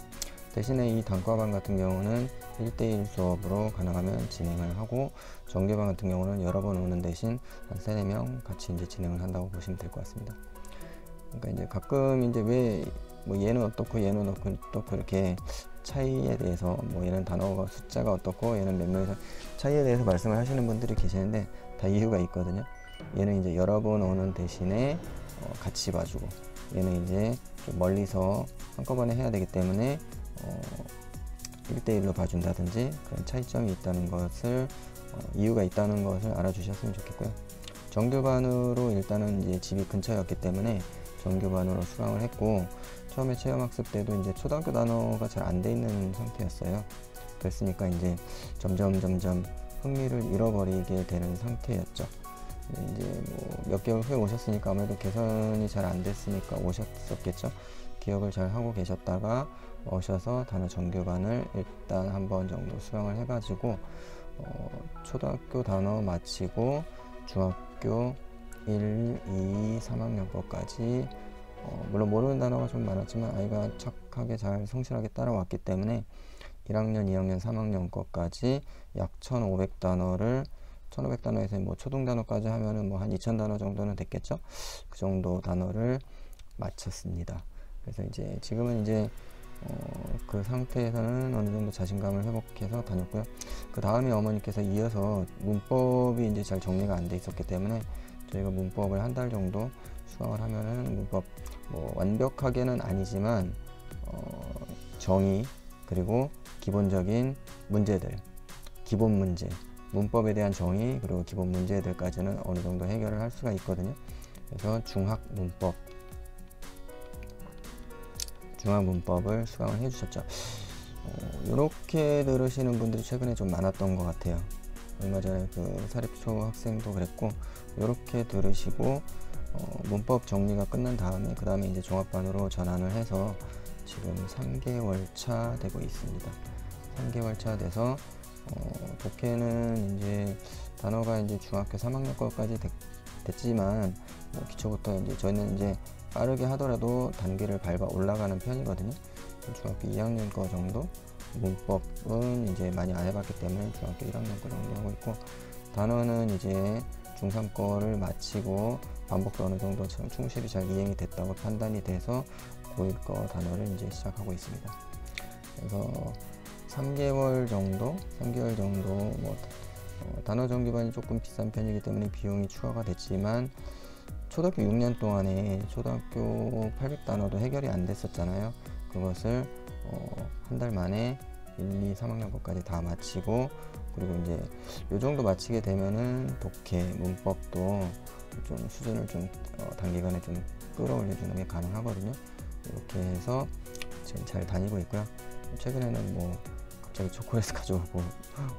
대신에 이 단과반 같은 경우는 1대1 수업으로 가능하면 진행을 하고 정규반 같은 경우는 여러 번 오는 대신 한 3, 4명 같이 이제 진행을 한다고 보시면 될 것 같습니다. 그러니까 이제 가끔 이제 왜 뭐 얘는 어떻고 얘는 어떻고 이렇게 차이에 대해서 뭐 얘는 단어가 숫자가 어떻고 얘는 몇 명에서 차이에 대해서 말씀을 하시는 분들이 계시는데 다 이유가 있거든요. 얘는 이제 여러 번 오는 대신에 어 같이 봐주고 얘는 이제 좀 멀리서 한꺼번에 해야 되기 때문에 어 1대1로 봐준다든지 그런 차이점이 있다는 것을 어 이유가 있다는 것을 알아주셨으면 좋겠고요. 정규반으로 일단은 이제 집이 근처였기 때문에 정규반으로 수강을 했고 처음에 체험학습 때도 이제 초등학교 단어가 잘 안 돼 있는 상태였어요. 그랬으니까 이제 점점 점점 흥미를 잃어버리게 되는 상태였죠. 이제 뭐 몇 개월 후에 오셨으니까 아무래도 개선이 잘 안 됐으니까 오셨었겠죠. 기억을 잘 하고 계셨다가 오셔서 단어 정규반을 일단 한 번 정도 수강을 해가지고 어, 초등학교 단어 마치고 중학교 1, 2, 3학년 거까지 어, 물론 모르는 단어가 좀 많았지만 아이가 착하게 잘 성실하게 따라왔기 때문에 1학년, 2학년, 3학년 거까지 약 1,500단어를 1,500단어에서 뭐 초등 단어까지 하면은 뭐 한 2,000단어 정도는 됐겠죠. 그 정도 단어를 마쳤습니다. 그래서 이제 지금은 이제 어, 그 상태에서는 어느 정도 자신감을 회복해서 다녔고요. 그 다음에 어머니께서 이어서 문법이 이제 잘 정리가 안 돼 있었기 때문에 저희가 문법을 한 달 정도 수강을 하면은 문법 뭐 완벽하게는 아니지만 어, 정의 그리고 기본적인 문제들 기본 문제 문법에 대한 정의 그리고 기본 문제들까지는 어느 정도 해결을 할 수가 있거든요. 그래서 중학 문법 중학 문법을 수강을 해주셨죠. 어, 이렇게 들으시는 분들이 최근에 좀 많았던 것 같아요. 얼마 전에 그 사립초 학생도 그랬고 이렇게 들으시고 어, 문법 정리가 끝난 다음에 그 다음에 이제 종합반으로 전환을 해서 지금 3개월 차 되고 있습니다. 3개월 차 돼서 어, 독해는 이제 단어가 이제 중학교 3학년 거까지 됐, 지만 뭐 기초부터 이제 저희는 이제 빠르게 하더라도 단계를 밟아 올라가는 편이거든요. 중학교 2학년 거 정도 문법은 이제 많이 안 해봤기 때문에 중학교 1학년 거 정도 하고 있고 단어는 이제 중3 거를 마치고 반복도 어느 정도 충실히 잘 이행이 됐다고 판단이 돼서 고1 거 단어를 이제 시작하고 있습니다. 그래서 3개월 정도, 3개월 정도 뭐 어, 단어 정기반이 조금 비싼 편이기 때문에 비용이 추가가 됐지만 초등학교 6년 동안에 초등학교 800단어도 해결이 안 됐었잖아요. 그것을 어, 한 달 만에 1, 2, 3학년 것까지 다 마치고 그리고 이제 요 정도 마치게 되면은 독해, 문법도 좀 수준을 좀 어, 단기간에 좀 끌어올려주는 게 가능하거든요. 이렇게 해서 지금 잘 다니고 있고요. 최근에는 뭐 갑자기 초콜릿 *laughs* 가져오고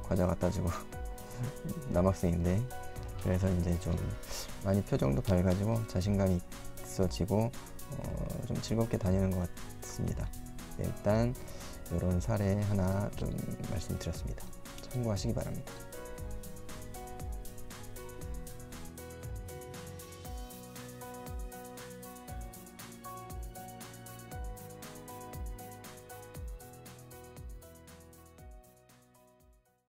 과자 갖다 주고 *laughs* 남학생인데 그래서 이제 좀 많이 표정도 밝아지고 자신감이 있어지고 어, 좀 즐겁게 다니는 것 같습니다. 네, 일단 이런 사례 하나 좀 말씀드렸습니다. 참고하시기 바랍니다.